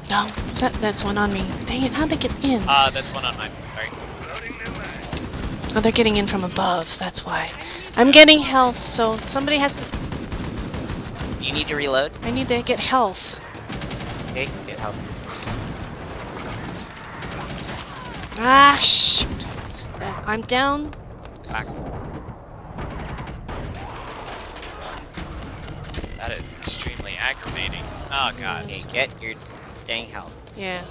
Speaker 2: No. That that's one on me. Dang it! How'd they get in?
Speaker 3: Uh, that's one on mine. Sorry.
Speaker 2: Oh, they're getting in from above. That's why. I'm getting health, so somebody has to.
Speaker 1: Do you need to reload?
Speaker 2: I need to get health.
Speaker 1: Okay, get health.
Speaker 2: Ah, shoot. Uh, I'm down.
Speaker 1: Back.
Speaker 3: Oh god.
Speaker 1: Okay, get your dang health.
Speaker 2: Yeah.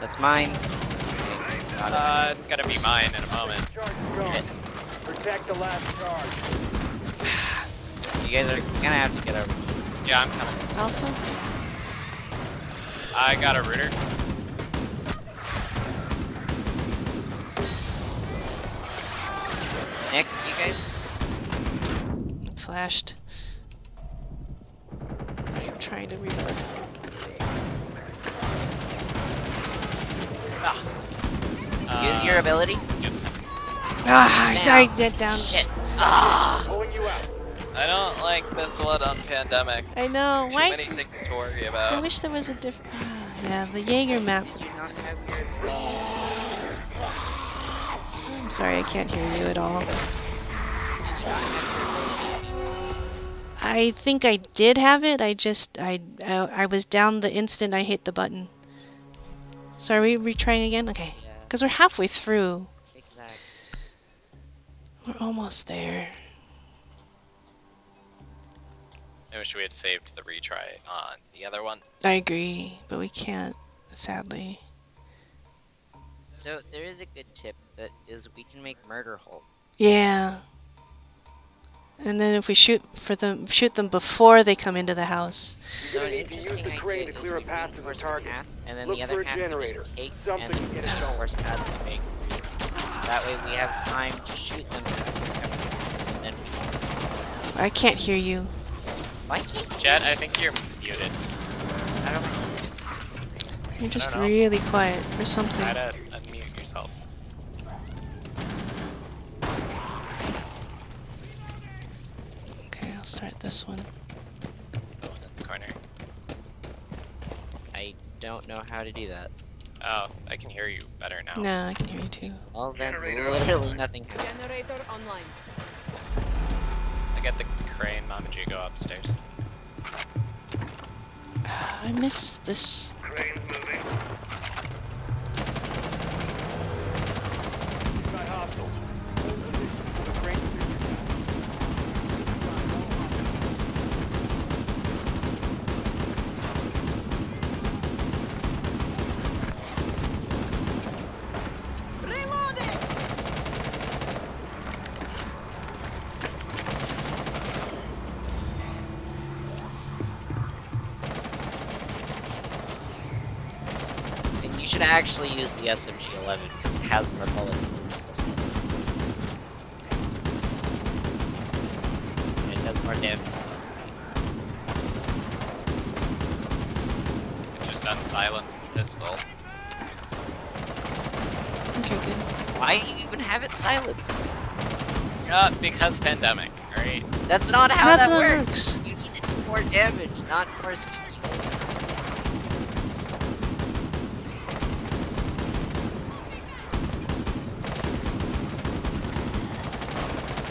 Speaker 1: That's mine. Okay, got it.
Speaker 3: Uh, it's gonna be mine in a moment.
Speaker 4: Charge is. Protect the last charge.
Speaker 1: you guys are gonna have to get over this.
Speaker 3: Yeah, I'm coming.
Speaker 2: Alpha.
Speaker 3: I got a rooter.
Speaker 1: Next, you guys.
Speaker 2: Flashed. I'm trying to reload.
Speaker 1: Use your ability.
Speaker 2: Ah, I
Speaker 1: Now.
Speaker 2: died down.
Speaker 1: Shit. Ah!
Speaker 4: Pulling you out.
Speaker 3: I don't like this one on pandemic.
Speaker 2: I know.
Speaker 3: Too
Speaker 2: Why?
Speaker 3: many things to worry
Speaker 2: I wish there was a different. yeah, the Jaeger map.
Speaker 1: Do you not have your
Speaker 2: I'm sorry, I can't hear you at all. I think I did have it. I just I I, I was down the instant I hit the button. So are we retrying again? Okay.
Speaker 1: Yeah,
Speaker 2: Because we're halfway through.
Speaker 1: exactly.
Speaker 2: We're almost there.
Speaker 3: I wish we had saved the retry on the other one.
Speaker 2: I agree, but we can't, sadly.
Speaker 1: So there is a good tip that is we can make murder holes.
Speaker 2: Yeah. And then if we shoot for them, shoot them before they come into the house.
Speaker 4: You're gonna need to use the crane to clear a path to the target.
Speaker 1: half, and then
Speaker 4: Look
Speaker 1: the other half we
Speaker 4: generator.
Speaker 1: just take
Speaker 4: Something
Speaker 1: and
Speaker 4: get it going.
Speaker 1: reinforce as make. That way we have time to shoot them, and then we.
Speaker 2: I can't hear you.
Speaker 1: Why can't
Speaker 3: Jet, I think you're muted.
Speaker 1: I don't know.
Speaker 2: You're just
Speaker 3: know.
Speaker 2: really quiet or something.
Speaker 3: Try to unmute yourself.
Speaker 2: Okay, I'll start this one.
Speaker 3: The one in the corner.
Speaker 1: I don't know how to do that.
Speaker 3: Oh, I can hear you better now.
Speaker 2: No, I can hear you too.
Speaker 1: Well then, literally nothing happened.
Speaker 5: Generator online.
Speaker 3: I get the crane, Mama G, go upstairs.
Speaker 2: Ah, I miss this.
Speaker 4: You've got hostiles. Hold position for the crane to do your job.
Speaker 5: Reloading!
Speaker 1: And you should actually use the SMG-11 because it has more bullets than the pistol. And it does more damage.
Speaker 3: It just unsilenced the pistol.
Speaker 2: Okay, good.
Speaker 1: Why do you even have it silenced?
Speaker 3: Uh, because pandemic, alright?
Speaker 1: That's not how
Speaker 2: That's
Speaker 1: that
Speaker 2: how
Speaker 1: works.
Speaker 2: works.
Speaker 1: You need to do more damage, not more skills.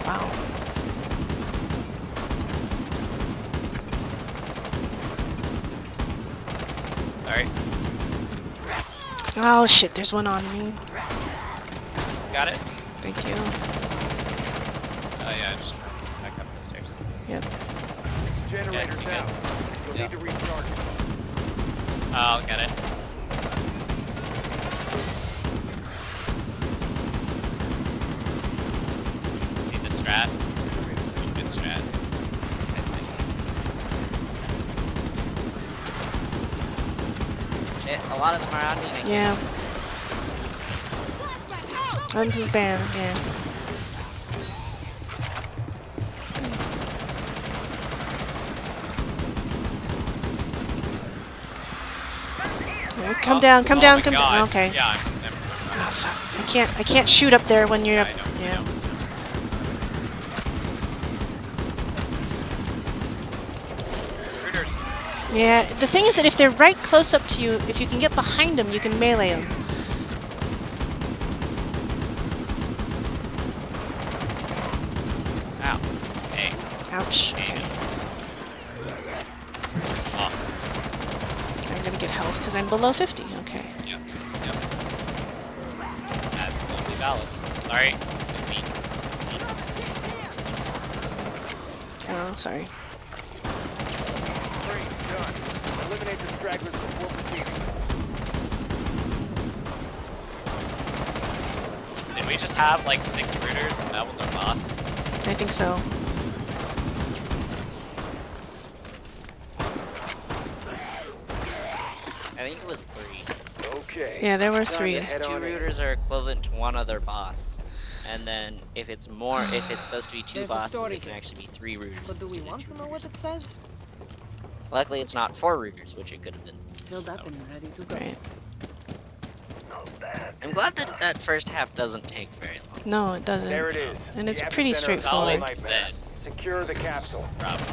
Speaker 2: Wow.
Speaker 3: Alright,
Speaker 2: Oh shit, there's one on me.
Speaker 3: got it?
Speaker 2: Thank you.
Speaker 3: Oh yeah, just back up the stairs.
Speaker 2: Yep.
Speaker 4: Generators
Speaker 3: Yeah, you
Speaker 4: out. You'll
Speaker 3: Yeah.
Speaker 4: need to recharge.
Speaker 3: Oh, I'll get it. Need the strat. Good strat. I think.
Speaker 1: Shit, a lot of them are on me. I can't-
Speaker 2: Yeah. I'm the yeah. Come
Speaker 3: Oh,
Speaker 2: down, come
Speaker 3: oh
Speaker 2: down, come down. Okay.
Speaker 3: Yeah, I'm, I'm,
Speaker 2: Oh. I can't I can't shoot up there when you're
Speaker 3: Yeah,
Speaker 2: up.
Speaker 3: Know,
Speaker 2: Yeah. Yeah, the thing is that if they're right close up to you, if you can get behind them, you can melee them.
Speaker 3: Ow. Hey.
Speaker 2: Ouch.
Speaker 3: Hey.
Speaker 2: Okay.
Speaker 3: Oh,
Speaker 2: I'm gonna get health because I'm below 50. Okay.
Speaker 3: yep. Yep. Absolutely valid. Sorry. It's me.
Speaker 2: Oh, sorry.
Speaker 4: Great, done. Eliminate the stragglers before proceeding.
Speaker 3: Did we just have like six rooters and that was our boss?
Speaker 2: I think so.
Speaker 1: I think it was three.
Speaker 4: Okay.
Speaker 2: Yeah, there were three.
Speaker 4: to
Speaker 1: Two
Speaker 4: on
Speaker 1: rooters are equivalent to one other boss. And then if it's more, if it's supposed to be two
Speaker 5: There's
Speaker 1: bosses, it can actually be three rooters.
Speaker 5: But do we want to know what it says?
Speaker 1: Luckily, it's not four rooters, which it could have been.
Speaker 5: Filled up and ready to go.
Speaker 2: Right.
Speaker 1: I'm glad that that first half doesn't take very long.
Speaker 2: No, it doesn't.
Speaker 4: There it is.
Speaker 2: And
Speaker 4: The
Speaker 2: it's pretty
Speaker 4: epicenter
Speaker 3: always
Speaker 2: straightforward.
Speaker 3: This.
Speaker 4: Secure the capsule.
Speaker 3: Rough.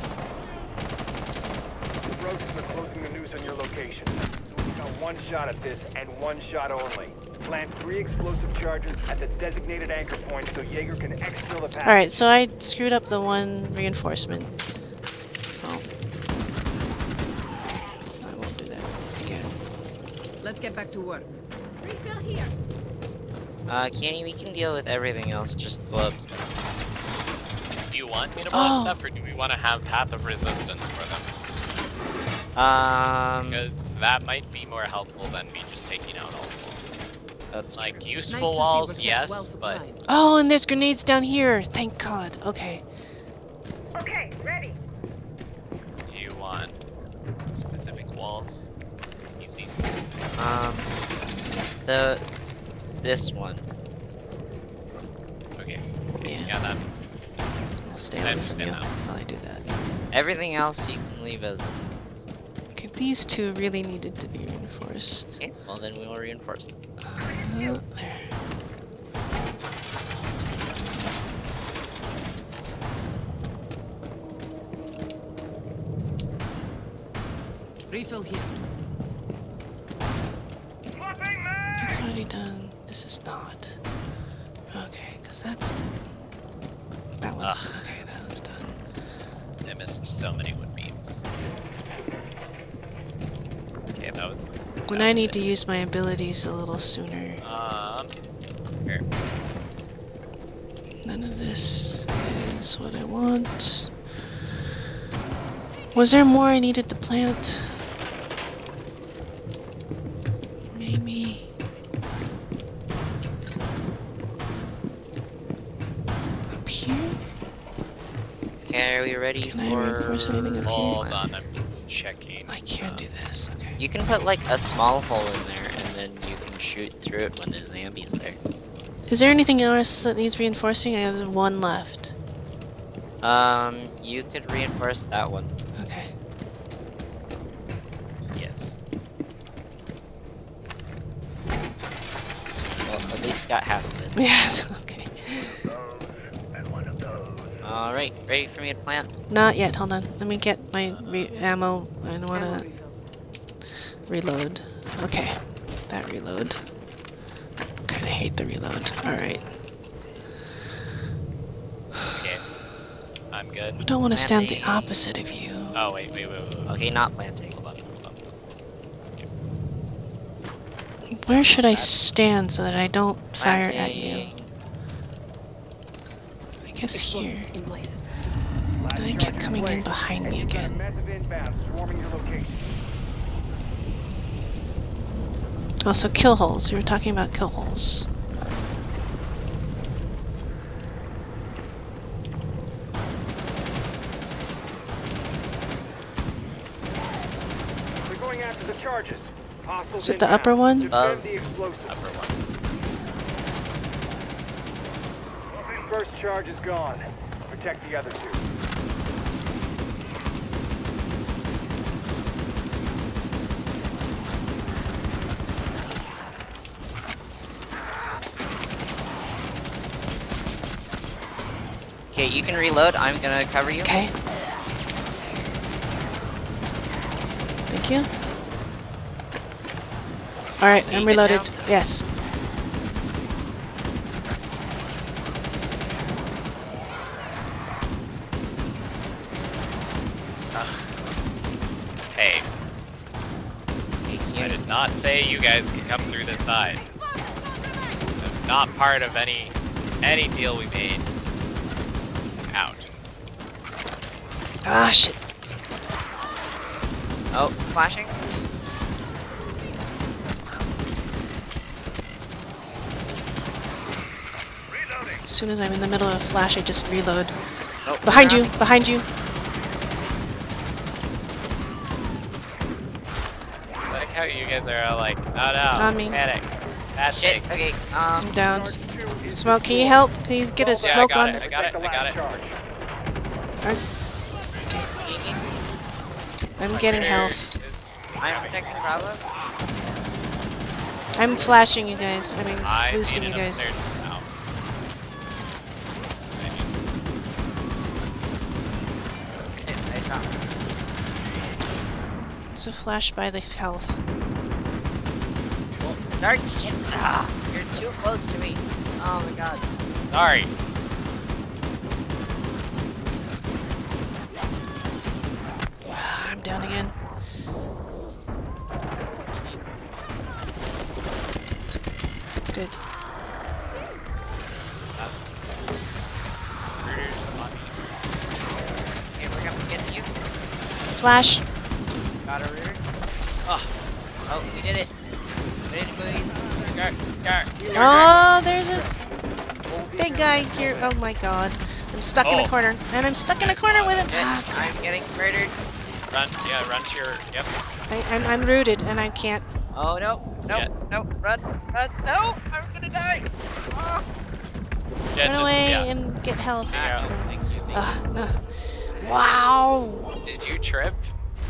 Speaker 4: The Roaches are closing the news on your location. So we've got one shot at this and one shot only. Plant three explosive charges at the designated anchor point so Jaeger can exfil the package.
Speaker 2: Alright, so I screwed up the one reinforcement. Oh. I won't do that again.
Speaker 5: Let's get back to work.
Speaker 7: Refill here.
Speaker 1: Uh, Kenny, we can deal with everything else, just blow up stuff.
Speaker 3: Do you want me to blow up
Speaker 2: Oh.
Speaker 3: stuff or do we want to have Path of Resistance for them?
Speaker 1: Um,
Speaker 3: Because that might be more helpful than me just taking out all the walls.
Speaker 1: that's
Speaker 3: Like,
Speaker 1: true.
Speaker 5: Nice to see
Speaker 3: useful
Speaker 5: we're
Speaker 3: walls, yes,
Speaker 5: well
Speaker 3: but.
Speaker 2: Oh, and there's grenades down here. Thank God. Okay.
Speaker 7: Okay, ready.
Speaker 3: do you want specific walls? Easy specific.
Speaker 1: Um, the this one.
Speaker 3: Okay,
Speaker 2: Yeah.
Speaker 3: yeah, that.
Speaker 2: I'll stay
Speaker 3: I understand
Speaker 2: you
Speaker 3: that.
Speaker 2: while I do that.
Speaker 1: Everything else you can leave as. Is.
Speaker 2: Okay, these two really needed to be reinforced.
Speaker 1: Okay, well then we will reinforce them.
Speaker 2: Uh, there.
Speaker 5: Refill here.
Speaker 2: That's already done. This is not. Okay, because that's. That was.
Speaker 3: Ugh.
Speaker 2: Okay, that was done.
Speaker 3: I missed so many wood beams. That was.
Speaker 2: When I need to use my abilities a little sooner.
Speaker 3: Um. Here.
Speaker 2: None of this is what I want. Was there more I needed to plant? Maybe. Up here?
Speaker 1: Okay, are we ready
Speaker 2: Can I
Speaker 1: for?
Speaker 2: reinforce anything up here?
Speaker 3: Hold on, I'm checking.
Speaker 2: I can't do this. Okay.
Speaker 1: You can put like a small hole in there, and then you can shoot through it when there's zombies there.
Speaker 2: Is there anything else that needs reinforcing? I have one left.
Speaker 1: Um, you could reinforce that one.
Speaker 2: Okay.
Speaker 3: Yes.
Speaker 1: Well, at least got half of it.
Speaker 2: Yeah, okay.
Speaker 1: All right, ready for me to plant?
Speaker 2: Not yet, hold on. Let me get my re ammo. I don't wanna
Speaker 5: refill.
Speaker 2: Reload. Okay. That reload. Kinda hate the reload. Alright.
Speaker 3: Okay. I'm good.
Speaker 2: I don't wanna stand the opposite of you.
Speaker 3: Oh wait, wait, wait, wait. wait.
Speaker 1: Okay, not planting.
Speaker 3: Hold on, hold on.
Speaker 2: Where should I stand so that I don't fire at you?
Speaker 1: Planting.
Speaker 2: guess here.
Speaker 5: Explosives in place.
Speaker 2: They kept coming in behind me
Speaker 4: You've got a
Speaker 2: again.
Speaker 4: Massive inbound swarming your location.
Speaker 2: Also, kill holes. We were talking about kill holes.
Speaker 4: They're going after the charges. Hostiles
Speaker 2: Is it the upper one?
Speaker 4: Defend
Speaker 1: Above.
Speaker 4: the.
Speaker 3: Upper one.
Speaker 4: First charge is gone. Protect the other two.
Speaker 1: Okay, you can reload. I'm gonna cover you.
Speaker 2: Okay. Thank you. Alright, I'm reloaded. Yes.
Speaker 3: Hey, I did not say you guys can come through this side. I'm not part of any any deal we made. Out.
Speaker 2: Ah, shit.
Speaker 1: Oh, flashing.
Speaker 2: As soon as I'm in the middle of a flash, I just reload.
Speaker 1: Oh,
Speaker 2: Behind you,
Speaker 1: on-
Speaker 2: behind you.
Speaker 3: I like how you guys are all like, oh no,
Speaker 2: On me.
Speaker 3: panic, bad
Speaker 1: Shit.
Speaker 3: thing.
Speaker 1: Okay.
Speaker 2: I'm
Speaker 1: Um.
Speaker 2: down.
Speaker 4: Charge two is
Speaker 2: Smoke, can you help? Can you get a
Speaker 3: Yeah, I
Speaker 2: smoke
Speaker 3: got
Speaker 2: on
Speaker 3: it, I got it,
Speaker 4: Protect the
Speaker 3: I got it.
Speaker 2: I'm getting health.
Speaker 1: I'm protecting Bravo.
Speaker 2: I'm flashing you guys. I mean,
Speaker 3: I
Speaker 2: boosting you guys.
Speaker 3: upstairs now.
Speaker 1: I dropped.
Speaker 2: So flash by the health.
Speaker 1: Well, dark shit. Ah, you're too close to me. Oh my god.
Speaker 3: Sorry.
Speaker 2: Down again. Good.
Speaker 3: Recruiters on me.
Speaker 1: Okay, we're gonna get you.
Speaker 2: Flash.
Speaker 1: Got a rear. Oh. Oh, we did it. We did it, boys.
Speaker 3: Gar, gar.
Speaker 2: Oh, there's a big guy here. Oh my god. I'm stuck in a
Speaker 3: Oh.
Speaker 2: corner. And I'm stuck in a corner with him. Ah.
Speaker 1: I'm getting murdered.
Speaker 3: Run, yeah, run to your, yep.
Speaker 2: I, I'm, I'm rooted and I can't.
Speaker 1: Oh no, no,
Speaker 3: Yeah.
Speaker 1: no, run, run, no! I'm gonna die! Oh.
Speaker 3: Yeah,
Speaker 2: Run
Speaker 3: just,
Speaker 2: away
Speaker 3: yeah.
Speaker 2: and get health.
Speaker 3: Yeah.
Speaker 1: Thank you, thank
Speaker 2: Ah, no. Wow.
Speaker 3: Did you trip?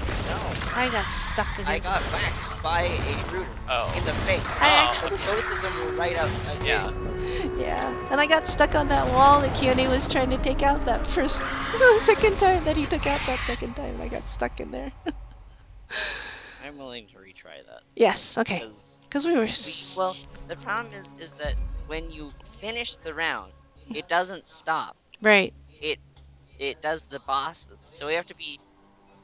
Speaker 1: No.
Speaker 2: I got stuck
Speaker 1: in
Speaker 2: I
Speaker 1: got whacked by a rooter
Speaker 3: Oh.
Speaker 1: in the face.
Speaker 2: I
Speaker 3: Oh.
Speaker 1: But both of them were right outside. me.
Speaker 3: Yeah.
Speaker 2: Yeah, and I got stuck on that wall that Keone was trying to take out that first, second time that he took out that second time. I got stuck in there.
Speaker 1: I'm willing to retry that.
Speaker 2: yes, okay.
Speaker 1: Because
Speaker 2: we were.
Speaker 1: we, well, the problem is, is that when you finish the round, it doesn't stop.
Speaker 2: Right.
Speaker 1: It it does the bosses. So we have to be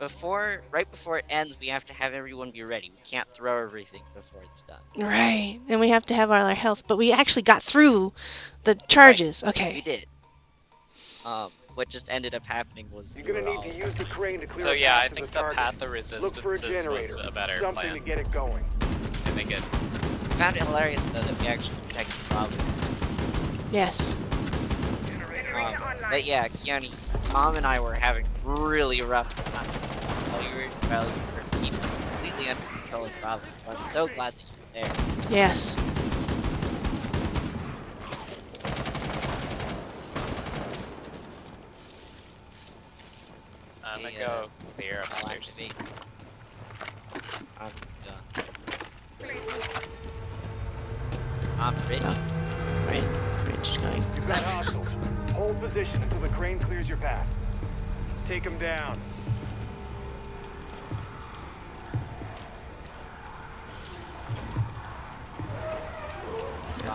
Speaker 1: before, right before it ends. We have to have everyone be ready. We can't throw everything before it's done.
Speaker 2: Right. And we have to have all our health. But we actually got through the charges.
Speaker 1: We
Speaker 2: Okay.
Speaker 1: We did. Um, what just ended up happening was
Speaker 4: You're gonna need to use the crane to clear
Speaker 3: So yeah, I think
Speaker 4: the
Speaker 3: the
Speaker 4: target.
Speaker 3: path of resistance
Speaker 4: for a
Speaker 3: was
Speaker 4: generator.
Speaker 3: a better
Speaker 4: Something
Speaker 3: plan.
Speaker 4: to get it going.
Speaker 3: I think it.
Speaker 1: I found it hilarious though that we actually protected Bravo.
Speaker 2: Yes.
Speaker 1: Um, but yeah, Keone, Mom and I were having really rough time. While you were, while you were keeping completely under control of Bravo. So I'm so glad that you were there.
Speaker 2: Yes.
Speaker 3: I'm gonna
Speaker 1: Yeah.
Speaker 3: go clear
Speaker 1: I'll
Speaker 3: upstairs.
Speaker 1: I'm done. I'm ready.
Speaker 2: Oh. Right. Bridge going.
Speaker 4: You've got hostiles. Hold position until the crane clears your path. Take them down.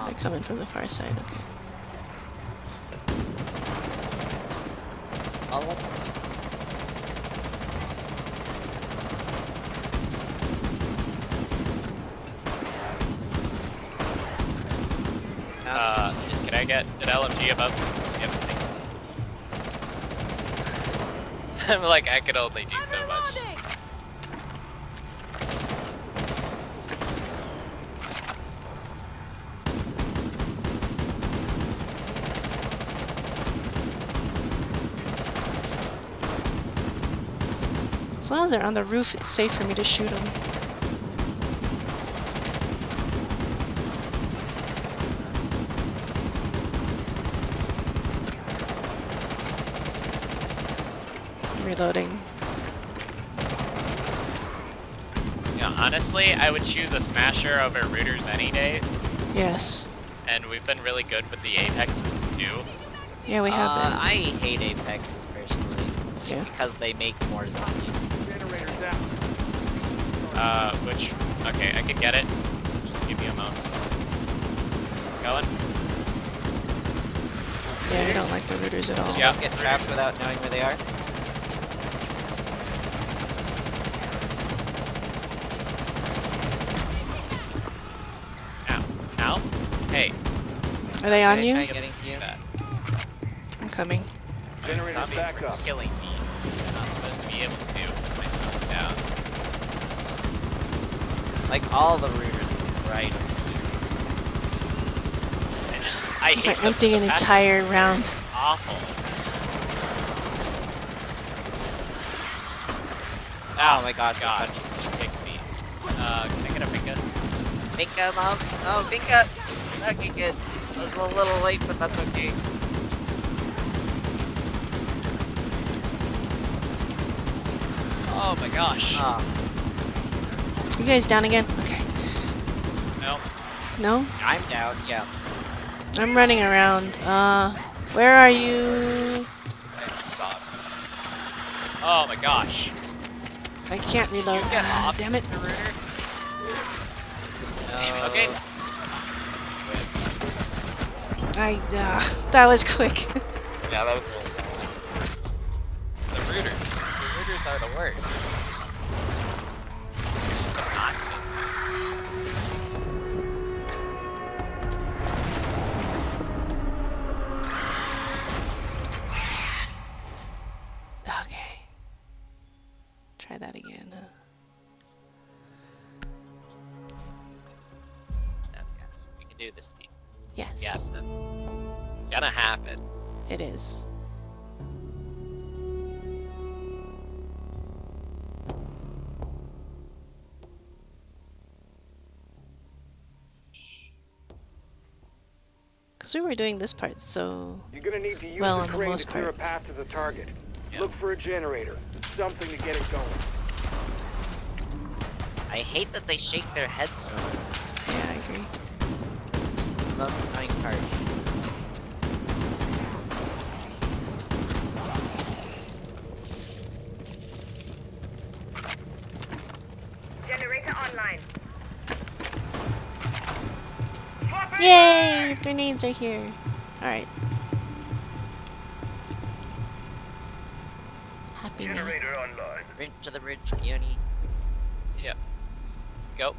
Speaker 2: They're coming from the far side. Okay.
Speaker 1: I'll
Speaker 3: Uh, can I get an LMG above? Yep, thanks. I'm like, I could only do so much.
Speaker 2: As long as they're on the roof, it's safe for me to shoot them. Reloading.
Speaker 3: You know, honestly, I would choose a smasher over rooters any days,
Speaker 2: Yes.
Speaker 3: and we've been really good with the apexes too.
Speaker 2: Yeah, we have
Speaker 1: uh,
Speaker 2: been.
Speaker 1: I hate Apexes personally, just
Speaker 2: Yeah.
Speaker 1: because they make more zombies.
Speaker 4: Generator's down.
Speaker 3: Uh, which, okay, I could get it. Just give me a moment. Going?
Speaker 2: Yeah, I don't like the rooters at all.
Speaker 3: Yeah.
Speaker 1: Don't get trapped without knowing where they are.
Speaker 3: Ow. Ow? Hey.
Speaker 2: Are they on
Speaker 1: Did I
Speaker 2: you?
Speaker 1: try getting to you?
Speaker 2: I'm coming.
Speaker 4: Generator's
Speaker 3: Zombies
Speaker 4: back
Speaker 3: were
Speaker 4: up.
Speaker 3: killing me. I'm not supposed to be able to put myself down.
Speaker 1: Like all the rooters right.
Speaker 3: I just, I
Speaker 2: It's
Speaker 3: hate
Speaker 2: like emptying an entire round.
Speaker 3: Awful.
Speaker 1: Oh my gosh,
Speaker 3: God,
Speaker 1: God.
Speaker 3: she kicked me. Uh, can I get a finger?
Speaker 1: Finka, mom. Oh, Finka. Okay, good. I was a little late, but that's okay.
Speaker 3: Oh my gosh.
Speaker 1: Oh,
Speaker 2: You guys down again? Okay.
Speaker 3: no.
Speaker 2: No?
Speaker 1: I'm down. Yeah.
Speaker 2: I'm running around. Uh, where are you?
Speaker 3: I saw it. Oh my gosh.
Speaker 2: I can't reload.
Speaker 3: Get
Speaker 2: Ah,
Speaker 3: off
Speaker 2: damn it. I, uh, that was quick.
Speaker 3: Yeah, that was
Speaker 2: doing this part, so...
Speaker 4: You're gonna need to use
Speaker 2: Well,
Speaker 4: the
Speaker 2: on the most
Speaker 4: to clear
Speaker 2: part.
Speaker 4: a path to the target.
Speaker 3: Yeah.
Speaker 4: Look for a generator. Something to get it going.
Speaker 1: I hate that they shake their heads so much.
Speaker 2: Yeah, I agree.
Speaker 1: It's just the most annoying part.
Speaker 7: Generator online.
Speaker 2: Yay! Grenades are here. Alright. Happy now.
Speaker 4: online.
Speaker 1: Bridge to the bridge, Uni.
Speaker 3: Go.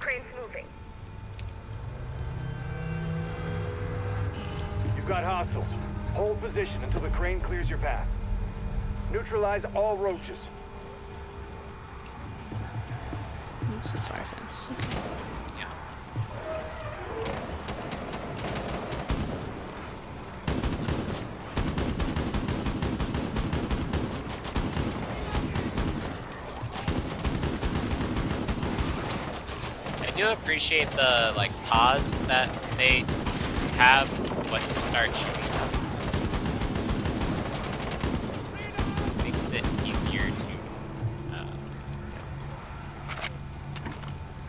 Speaker 7: Crane's moving.
Speaker 4: You've got hostiles. Hold position until the crane clears your path. Neutralize all roaches.
Speaker 2: It's the fire fence. Okay.
Speaker 3: Yeah. I do appreciate the like pause that they have once you start shooting them. Makes it easier to uh,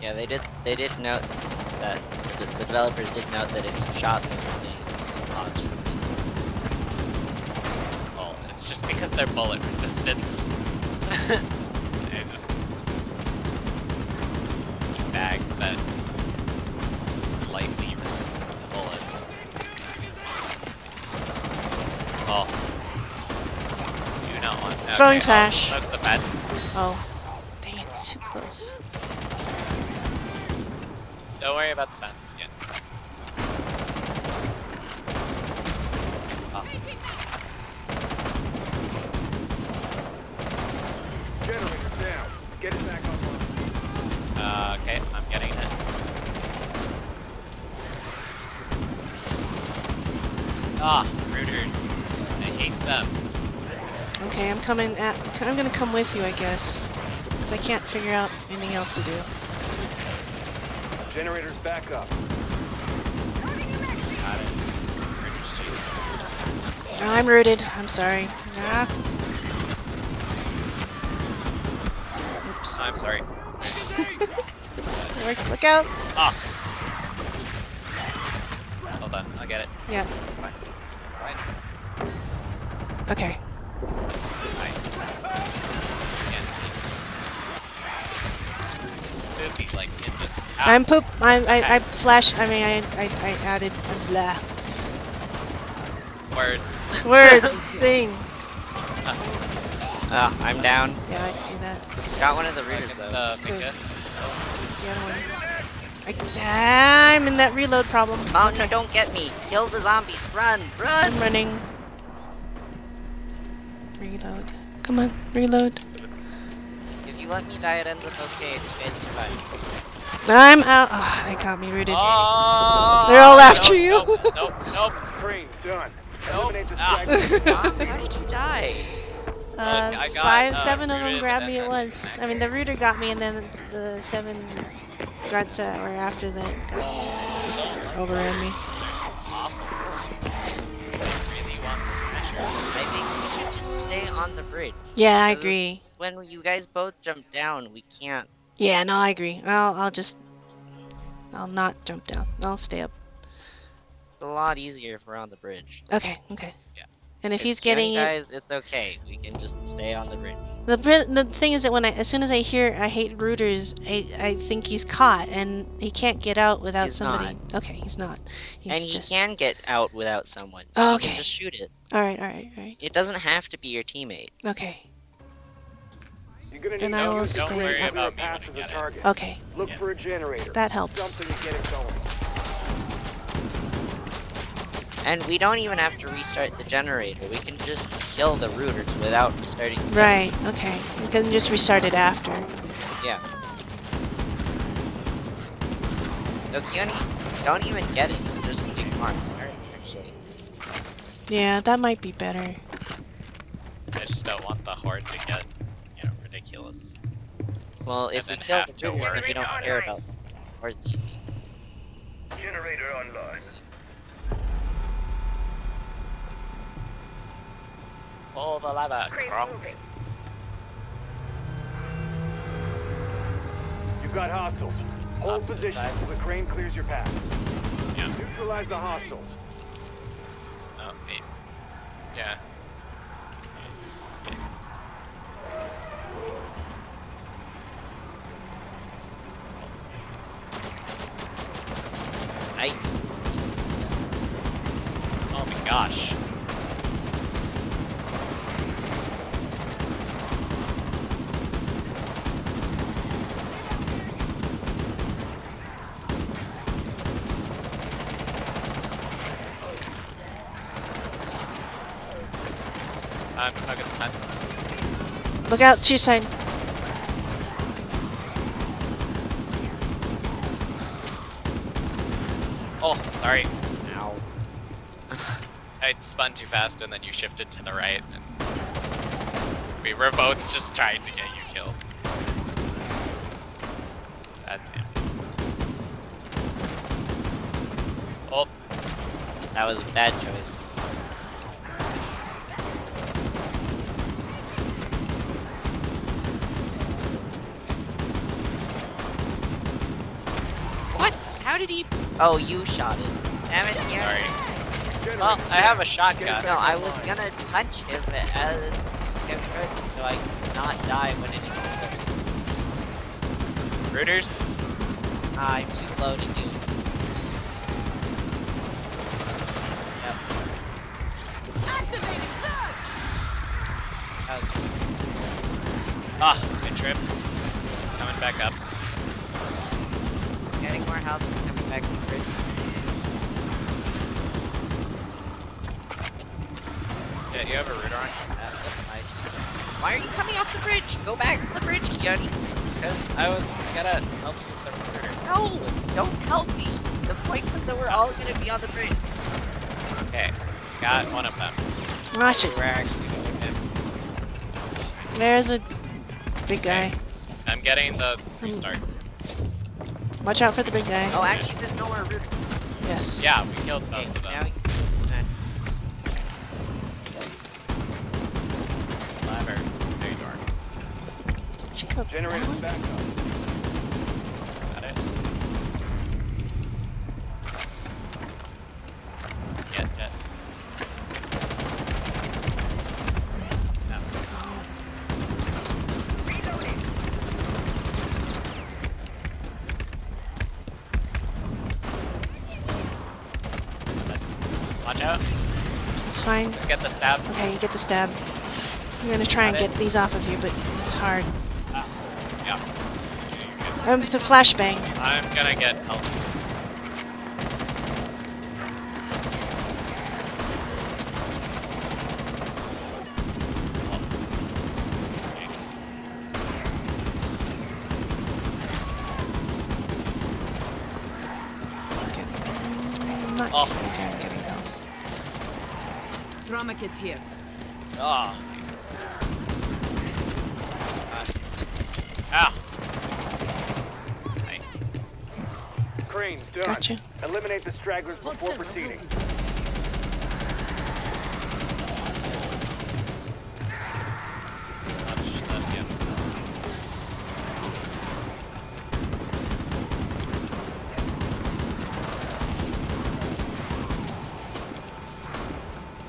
Speaker 1: Yeah, they did. They did note that the, the developers did note that if you shot them, they pause for
Speaker 3: Well, it's just because they're bullet resistance. They're just bags that slightly resist bullets. Oh. Do not want
Speaker 2: Throwing flash.
Speaker 3: I'll smoke the bed.
Speaker 2: Oh. Dang it, it's too close.
Speaker 3: Don't worry about the fence yet. Oh. them.
Speaker 2: Okay, I'm coming at. I'm gonna come with you, I guess. Because I can't figure out anything else to do.
Speaker 4: Generators back up.
Speaker 3: Got it. Raiders chasing.
Speaker 2: Oh, I'm rooted. I'm sorry. Ah. Oops.
Speaker 3: I'm sorry.
Speaker 2: Look, look out!
Speaker 3: Ah. Hold on, I'll get it.
Speaker 2: Yeah.
Speaker 3: Fine.
Speaker 2: Okay.
Speaker 3: Fine. Can't see. Could be like in the. Ah,
Speaker 2: I'm poop. I I I flash. I mean, I I, I added a blah
Speaker 3: word.
Speaker 2: word thing.
Speaker 1: Ah, I'm down.
Speaker 2: Yeah, I see that.
Speaker 1: Got one of the readers though.
Speaker 3: the Minka.
Speaker 2: The other one. I, I'm in that reload problem.
Speaker 1: Oh no, don't get me. Kill the zombies. Run, run.
Speaker 2: I'm running. Reload. Come on, reload.
Speaker 1: If you let me die, it ends up okay if you guys survive.
Speaker 2: I'm out. Oh, they caught me rooted.
Speaker 3: Oh,
Speaker 2: They're all after
Speaker 3: nope,
Speaker 2: you.
Speaker 3: Nope, nope, nope.
Speaker 4: Crane, done.
Speaker 3: Nope.
Speaker 4: Eliminate
Speaker 3: Ah.
Speaker 4: distractions.
Speaker 1: How did you die?
Speaker 2: Uh,
Speaker 3: I got,
Speaker 2: five,
Speaker 3: uh,
Speaker 2: seven of them grabbed me at once. I mean, the rooter got me, and then the seven grunts that were after that got just overran me.
Speaker 3: Really want the smasher.
Speaker 1: I think we should just stay on the bridge.
Speaker 2: Yeah, I agree.
Speaker 1: When you guys both jump down, we can't.
Speaker 2: Yeah, no, I agree. I'll, I'll just, I'll not jump down. I'll stay up.
Speaker 1: It's a lot easier if we're on the bridge.
Speaker 2: Okay, okay.
Speaker 3: Yeah.
Speaker 2: And if
Speaker 1: If
Speaker 2: he's getting it,
Speaker 1: guys, it's okay. We can just stay on the bridge.
Speaker 2: the bri- the thing is that when I, as soon as I hear I hate rooters, I, I think he's caught and he can't get out without
Speaker 1: He's
Speaker 2: somebody. Okay, he's not. He's
Speaker 1: and he can get out without someone.
Speaker 2: Oh, okay.
Speaker 1: just shoot it.
Speaker 2: All right, all right, all right.
Speaker 1: It doesn't have to be your teammate.
Speaker 2: Okay,
Speaker 4: You're gonna
Speaker 2: Then
Speaker 4: need
Speaker 2: I
Speaker 4: to
Speaker 2: will
Speaker 4: use
Speaker 2: stay
Speaker 4: the
Speaker 3: worry about me
Speaker 4: pass
Speaker 3: when
Speaker 4: as
Speaker 3: get it.
Speaker 4: target.
Speaker 2: okay.
Speaker 4: Look
Speaker 3: Yeah.
Speaker 4: for a generator.
Speaker 2: That helps.
Speaker 4: Something to get it going.
Speaker 1: And we don't even have to restart the generator. We can just kill the rooters without restarting. the
Speaker 2: Right. Okay. We can just restart it after.
Speaker 1: Yeah. No, Keone, don't even get it. Just ignore it. Alright, Actually.
Speaker 2: Yeah, that might be better.
Speaker 3: I just don't want the horde to get, you know, ridiculous.
Speaker 1: Well, if we kill
Speaker 3: have
Speaker 1: the
Speaker 3: to
Speaker 1: rooters, then we don't
Speaker 7: about
Speaker 1: care about them. Or it's easy.
Speaker 4: Generator online.
Speaker 3: Pull the lever,
Speaker 7: Crane
Speaker 3: Kronk.
Speaker 4: You've got hostiles. Hold
Speaker 3: Opposite
Speaker 4: position
Speaker 3: side.
Speaker 4: until the crane clears your path.
Speaker 3: Yeah.
Speaker 4: Neutralize the hostiles.
Speaker 3: Oh, wait. Yeah.
Speaker 1: I
Speaker 3: Oh my gosh. I'm stuck at the fence.
Speaker 2: Look out to your side.
Speaker 3: Oh, sorry.
Speaker 1: Ow.
Speaker 3: I spun too fast and then you shifted to the right. And we were both just trying to get you killed. That's it. Oh,
Speaker 1: That was a bad choice. What? How did he? Oh, you shot it. Damn it, Keone.
Speaker 3: sorry. Well, I have a shotgun.
Speaker 1: No, I was gonna punch him as get good so I could not die when it exploded.
Speaker 3: Rooters?
Speaker 1: I'm too low to do. Yep. Okay.
Speaker 3: Ah, good trip. Coming back up.
Speaker 1: Getting more health and coming back to the bridge.
Speaker 3: Yeah, you have a rooter on?
Speaker 1: That was my Why are you coming off the bridge? Go back to the bridge, Keone.
Speaker 3: Because I was gonna help you with the rooter.
Speaker 1: No! Don't help me! The point was that we're all gonna be on the bridge.
Speaker 3: Okay, got one of them.
Speaker 2: Watch it.
Speaker 3: We're actually going in.
Speaker 2: There's a big guy.
Speaker 3: I'm getting the hmm. restart.
Speaker 2: Watch out for the big guy.
Speaker 1: Oh, actually, there's nowhere really.
Speaker 2: Yes.
Speaker 3: Yeah, we killed
Speaker 1: Okay,
Speaker 3: both of them.
Speaker 1: we-
Speaker 3: Clever. There you are.
Speaker 2: She killed that
Speaker 4: Generators
Speaker 2: one?
Speaker 4: back up.
Speaker 3: Got it. Get, get. No. Watch out.
Speaker 2: It's fine.
Speaker 3: Get the stab.
Speaker 2: Okay, you get the stab. I'm gonna try and
Speaker 3: it.
Speaker 2: get these off of you, but it's hard.
Speaker 3: Ah, yeah. You're good.
Speaker 2: Um, the flashbang.
Speaker 3: I'm gonna get help.
Speaker 2: Okay. I'm not
Speaker 3: Oh.
Speaker 2: okay, I'm getting help.
Speaker 5: Trauma kits here.
Speaker 3: Oh. Ah. Hey.
Speaker 4: Cranes, done.
Speaker 2: Gotcha.
Speaker 4: Eliminate the stragglers
Speaker 5: Hold
Speaker 4: before
Speaker 5: still, I'm
Speaker 4: proceeding.
Speaker 3: Touch left, yeah.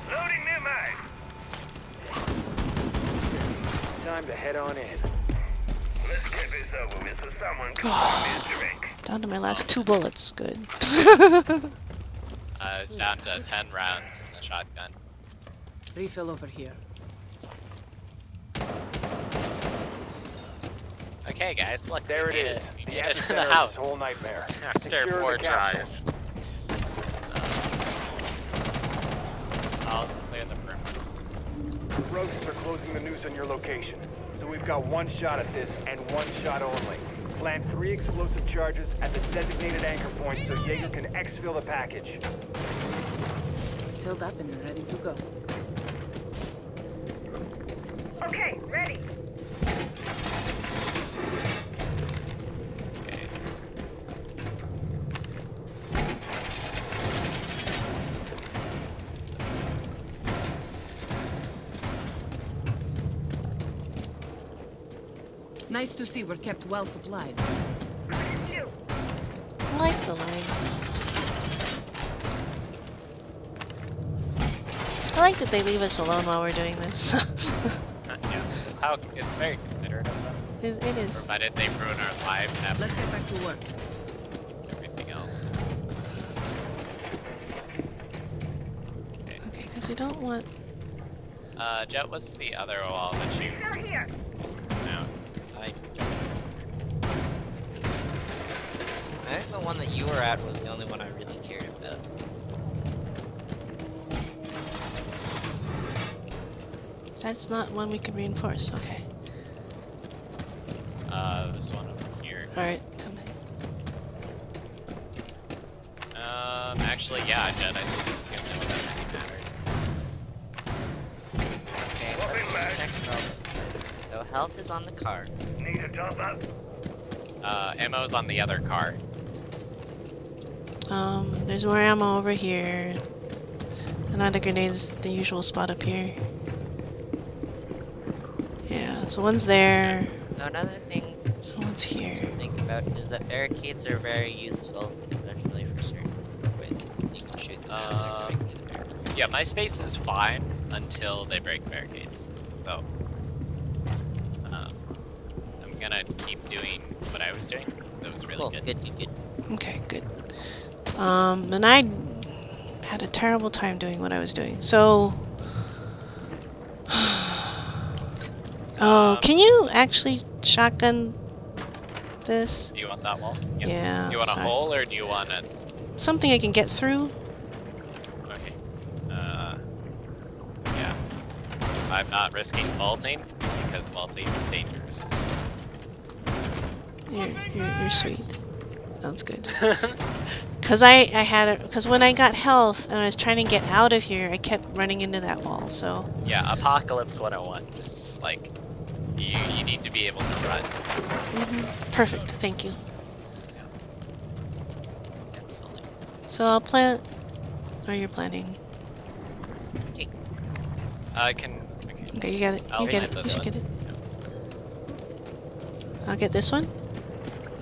Speaker 4: Loading new mag. Time to head on in. Let's get this over with so someone can buy me a drink.
Speaker 2: Down to my last two bullets. Good.
Speaker 3: Uh, it's down to 10 rounds in the shotgun.
Speaker 5: Refill over here.
Speaker 3: Okay, guys, look.
Speaker 4: There
Speaker 3: it is.
Speaker 4: it
Speaker 3: made
Speaker 4: is.
Speaker 3: We
Speaker 4: The
Speaker 3: it to the house.
Speaker 4: whole nightmare.
Speaker 3: After
Speaker 4: Secure
Speaker 3: four
Speaker 4: the capital.
Speaker 3: tries. Uh, I'll the perimeter.
Speaker 4: Are closing the noose on your location. So we've got one shot at this and one shot only. Plant three explosive charges at the designated anchor point so Jaeger can exfil the package.
Speaker 5: Filled up and ready to go.
Speaker 7: Okay, ready.
Speaker 5: Nice to see we're kept well supplied.
Speaker 7: Two.
Speaker 2: I like the lights. I like that they leave us alone while we're doing this.
Speaker 3: yeah, it's how it's very considerate of them.
Speaker 2: it, it is.
Speaker 3: Provided they ruin our lives and
Speaker 5: Let's get back to work.
Speaker 3: everything else. Okay.
Speaker 2: Okay, because I don't want.
Speaker 3: Uh, Jet was the other wall that you
Speaker 1: one that you were at was the only one I really cared about.
Speaker 2: That's not one we can reinforce. Okay.
Speaker 3: Uh, this one over here.
Speaker 2: Alright, come in.
Speaker 3: Um, actually, yeah, Jet, I think it doesn't matter.
Speaker 1: Okay, let's check for all the supplies. So health is on the car.
Speaker 4: Need a top up?
Speaker 3: Uh, ammo's on the other car.
Speaker 2: Um, there's more ammo over here. Another grenade's the usual spot up here. Yeah, so one's there.
Speaker 1: So another thing
Speaker 2: So one's here.
Speaker 1: to think about is that barricades are very useful, especially for certain ways. You can shoot them out directly to the.
Speaker 3: Yeah, my space is fine until they break barricades. So, um, I'm gonna keep doing what I was doing. That was really
Speaker 1: Cool,
Speaker 3: good.
Speaker 1: good, good, good.
Speaker 2: Okay, good. Um, and I had a terrible time doing what I was doing. So. oh, can you actually shotgun this?
Speaker 3: Do you want that wall?
Speaker 2: Yeah.
Speaker 3: Do you want a hole or do you want a?
Speaker 2: Something I can get through?
Speaker 3: Okay. Uh, yeah. I'm not risking vaulting because vaulting is dangerous.
Speaker 2: You're, you're, you're sweet. Sounds good. Cause I I had it. Cause when I got health and I was trying to get out of here, I kept running into that wall. So
Speaker 3: Yeah, Apocalypse 101. Just like you, you need to be able to run.
Speaker 2: mhm. perfect. Thank you.
Speaker 3: Absolutely.
Speaker 2: So I'll plant. Or you're planting. Okay.
Speaker 3: I can. Okay.
Speaker 2: Okay, you got it.
Speaker 3: I'll
Speaker 2: you get it. You should
Speaker 3: one.
Speaker 2: get it. I'll get this one.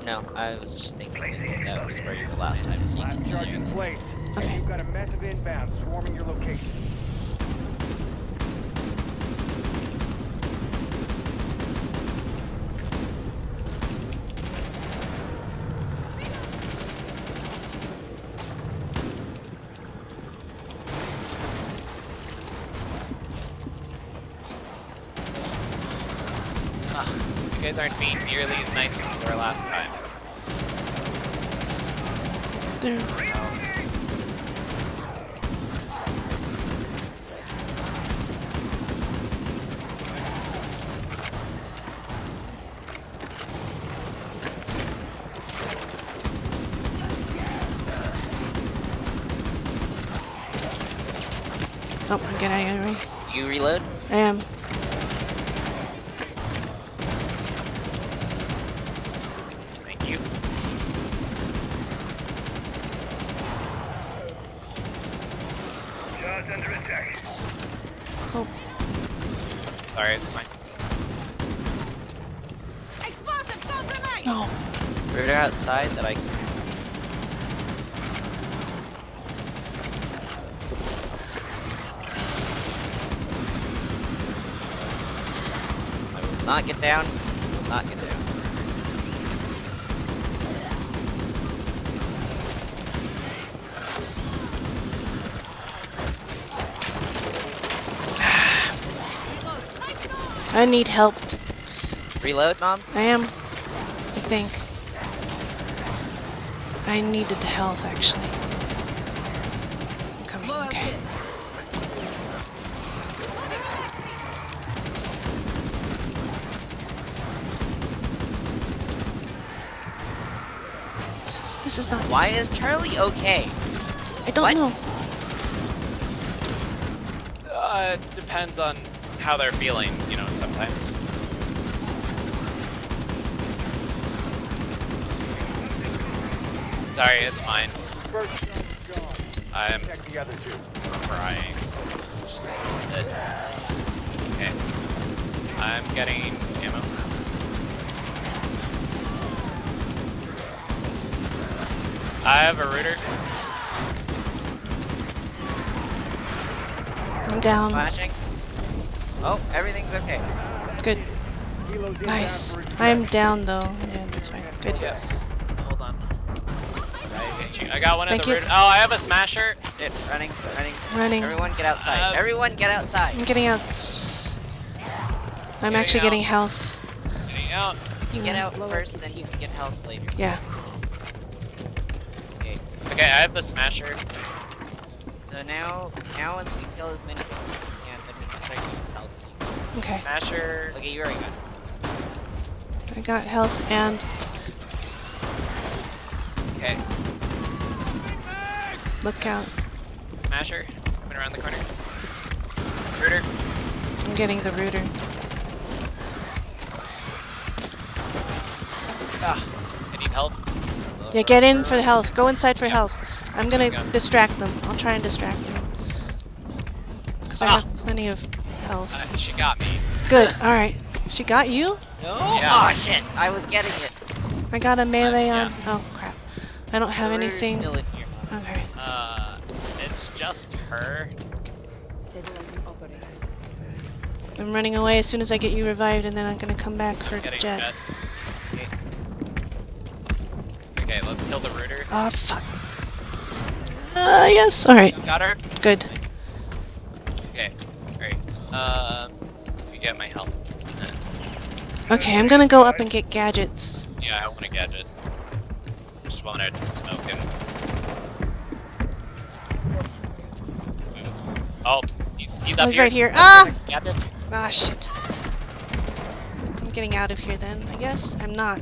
Speaker 1: No, I was just thinking that, was where you were last time, so you
Speaker 4: Last charge in place.
Speaker 2: Okay.
Speaker 4: You've got a massive inbound swarming your location.
Speaker 3: Ah, guys aren't being nearly as nice as you were last time.
Speaker 2: There. Oh, I'm getting out of your way.
Speaker 1: You reload?
Speaker 2: I am.
Speaker 3: Thank you.
Speaker 4: Shots under attack.
Speaker 2: Oh,
Speaker 3: Sorry, it's fine.
Speaker 5: Explosives, don't grenade!
Speaker 2: no.
Speaker 1: Rooter outside that I can. I will not get down. I will not get down.
Speaker 2: I need help.
Speaker 1: Reload, mom?
Speaker 2: I am. I think. I needed the health, actually. I'm coming. Okay. This is, this is not.
Speaker 1: Why is Charlie okay?
Speaker 2: I don't
Speaker 1: what?
Speaker 2: know.
Speaker 3: Uh, it depends on how they're feeling, you know, sometimes. Sorry, it's mine.
Speaker 4: First shot's gone.
Speaker 3: I'm
Speaker 4: Check the other two.
Speaker 3: crying. Just a little bit. Okay. I'm getting ammo. I have a rooter.
Speaker 2: I'm down.
Speaker 1: Flashing. Oh, everything's okay.
Speaker 2: Good. Nice. I'm down though. Yeah, that's fine. Good.
Speaker 3: Yeah. You. I got one
Speaker 2: Thank
Speaker 3: of the
Speaker 2: you.
Speaker 3: Oh, I have a smasher.
Speaker 1: It, running, running.
Speaker 2: Running.
Speaker 1: Everyone get outside.
Speaker 3: Uh,
Speaker 1: Everyone get outside.
Speaker 2: I'm getting out. I'm
Speaker 3: Getting
Speaker 2: actually
Speaker 3: out.
Speaker 2: getting health.
Speaker 3: Getting out.
Speaker 1: You get
Speaker 2: Yeah.
Speaker 1: out first, then you can get health later.
Speaker 2: Yeah.
Speaker 1: Okay.
Speaker 3: Okay, I have the smasher.
Speaker 1: So now, now once we kill as many people as we can, then we can start getting health.
Speaker 2: Okay.
Speaker 3: Smasher.
Speaker 1: Okay, you already got. it.
Speaker 2: I got health and
Speaker 3: Okay.
Speaker 2: Look out.
Speaker 3: Masher, Coming around the corner. Rooter.
Speaker 2: I'm getting the rooter.
Speaker 3: Ah, I need health.
Speaker 2: Yeah, get in for the health. Go inside for
Speaker 3: Yeah.
Speaker 2: health. I'm gonna
Speaker 3: Got
Speaker 2: distract them. I'll try and distract them. Cause I
Speaker 3: Ah.
Speaker 2: have plenty of health.
Speaker 3: Uh, she got me.
Speaker 2: Good. All right. She got you.
Speaker 1: No.
Speaker 3: Yeah.
Speaker 1: Oh shit! I was getting it.
Speaker 2: I got a melee
Speaker 3: yeah.
Speaker 2: on. Oh crap. I don't have
Speaker 1: The rooter's
Speaker 2: anything.
Speaker 1: Still in here.
Speaker 2: Okay.
Speaker 3: Uh, it's just her.
Speaker 2: I'm running away as soon as I get you revived, and then I'm gonna come back for
Speaker 3: Getting
Speaker 2: Jet.
Speaker 3: jet. Okay, let's kill the rooter.
Speaker 2: Oh fuck. Uh, yes. All right.
Speaker 3: Got her.
Speaker 2: Good.
Speaker 3: Okay. Great. Um, let me get my help.
Speaker 2: Okay, I'm gonna go up and get gadgets.
Speaker 3: Yeah, I want a gadget. Just wanted smoke him. Oh, he's he's up
Speaker 2: He's
Speaker 3: here.
Speaker 2: right here.
Speaker 3: He's
Speaker 2: Ah!
Speaker 3: to.
Speaker 2: Ah shit. I'm getting out of here then. I guess I'm not.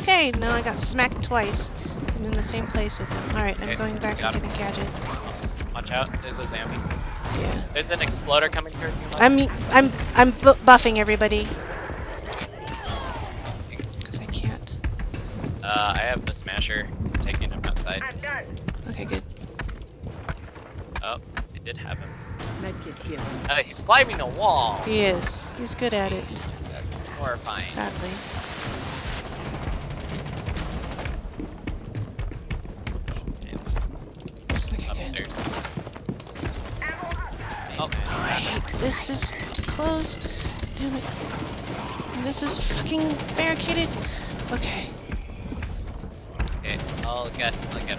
Speaker 2: Okay. no, I got smacked twice. I'm in the same place with him. Alright, I'm
Speaker 3: Okay,
Speaker 2: going back
Speaker 3: him.
Speaker 2: the gadget.
Speaker 3: Watch out, there's a zombie.
Speaker 2: Yeah.
Speaker 3: There's an exploder coming here.
Speaker 2: I'm I'm I'm bu buffing everybody. I can't.
Speaker 3: Uh, I have the smasher taking him outside.
Speaker 7: I'm done.
Speaker 2: Okay, good.
Speaker 3: Oh, I did have him.
Speaker 5: Medkit here.
Speaker 3: Uh, he's climbing a wall.
Speaker 2: He is. He's good at it.
Speaker 3: Horrifying.
Speaker 2: Sadly.
Speaker 3: Just
Speaker 2: Okay, good.
Speaker 3: upstairs.
Speaker 1: Oh,
Speaker 2: Wait, this is close. Damn it. This is fucking barricaded. Okay.
Speaker 3: Okay, I'll get, I'll get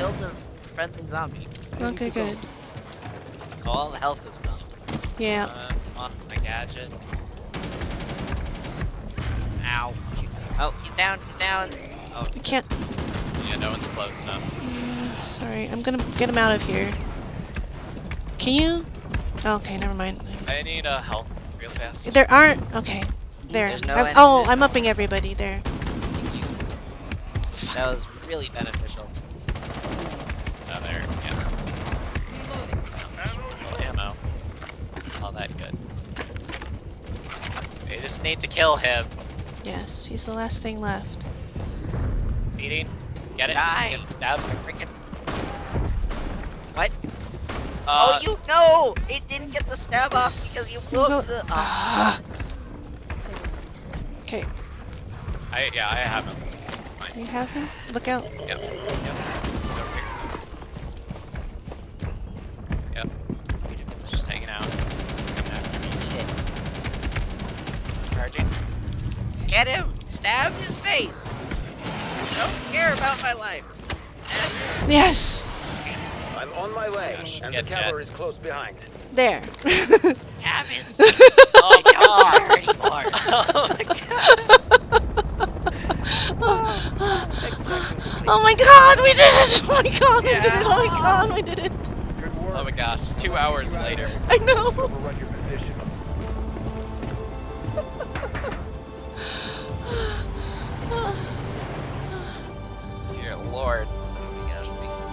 Speaker 1: killed the friendly zombie.
Speaker 2: Okay, good.
Speaker 1: All the health is gone.
Speaker 2: Yeah.
Speaker 3: Uh, on my gadgets.
Speaker 1: Ow. Oh, he's down, he's down. Oh,
Speaker 2: I can't.
Speaker 3: Yeah, no one's close enough.
Speaker 2: Mm, sorry, I'm gonna get him out of here. Can you? Okay, never mind.
Speaker 3: I need a health real fast.
Speaker 2: There aren't. Okay. There.
Speaker 1: There's no
Speaker 2: I'm- oh, I'm upping everybody there.
Speaker 1: that was really beneficial.
Speaker 3: Oh, there, yeah. Well, ammo. All that good. They just need to kill him.
Speaker 2: Yes, he's the last thing left.
Speaker 3: Beating. Get it?
Speaker 1: Die.
Speaker 3: Get stabbed.
Speaker 1: Freaking. What?
Speaker 3: Uh,
Speaker 1: oh, you no! It didn't get the stab off because you blew
Speaker 2: Go-
Speaker 1: the.
Speaker 2: Ah. Okay,
Speaker 3: I, yeah, I have him.
Speaker 2: you have him? Look out.
Speaker 3: Yep. Yep. He's over here. Yep. Just hanging out. Coming after me. Charging.
Speaker 1: Get him! Stab his face! Don't care about my life.
Speaker 2: Yes!
Speaker 4: I'm on my way,
Speaker 3: Gosh,
Speaker 4: and the
Speaker 3: Jet.
Speaker 4: cavalry is close behind.
Speaker 2: There.
Speaker 1: Stab his face!
Speaker 3: Oh my god! Oh my god!
Speaker 2: oh my god, we did it! Oh my god, we did it! Oh my god, we did it!
Speaker 3: Oh my gosh, two hours later.
Speaker 2: I know!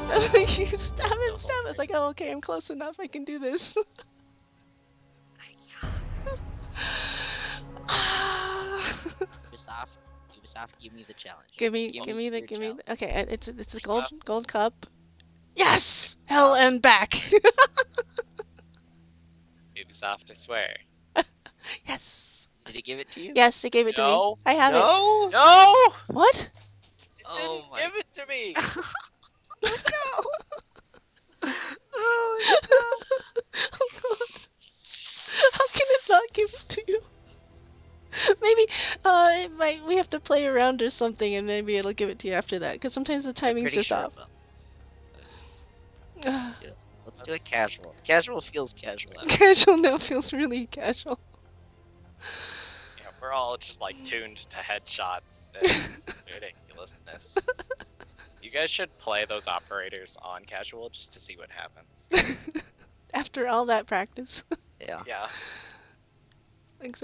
Speaker 1: Gosh, we-
Speaker 2: you stab him, stab him. It's like, oh, okay, I'm close enough. I can do this.
Speaker 1: Ubisoft, Ubisoft, give me the challenge.
Speaker 2: give me,
Speaker 1: Give
Speaker 2: give
Speaker 1: me
Speaker 2: me the,
Speaker 1: your
Speaker 2: give me. The, okay, uh, it's it's a gold
Speaker 3: Cup.
Speaker 2: gold cup. Yes, hell and back.
Speaker 3: Ubisoft, I swear.
Speaker 2: yes,
Speaker 1: Did he give it to you?
Speaker 2: yes, he gave it to me. I have
Speaker 1: it.
Speaker 3: No!
Speaker 2: No! What?
Speaker 3: It
Speaker 1: Oh
Speaker 3: didn't
Speaker 1: my-
Speaker 3: give it to me!
Speaker 2: Oh god. How can it not give it to you? Maybe uh, it might. We have to play around or something, and maybe it'll give it to you after that. Because sometimes the
Speaker 1: I'm
Speaker 2: timing's
Speaker 1: pretty
Speaker 2: just
Speaker 1: sure
Speaker 2: off.
Speaker 1: it will. Let's do it casual. Casual feels casual.
Speaker 2: casual now feels really casual.
Speaker 3: Yeah, we're all just like tuned to headshots and ridiculousness. You guys should play those operators on casual just to see what happens.
Speaker 2: After all that practice.
Speaker 1: Yeah.
Speaker 3: Yeah.
Speaker 2: Thanks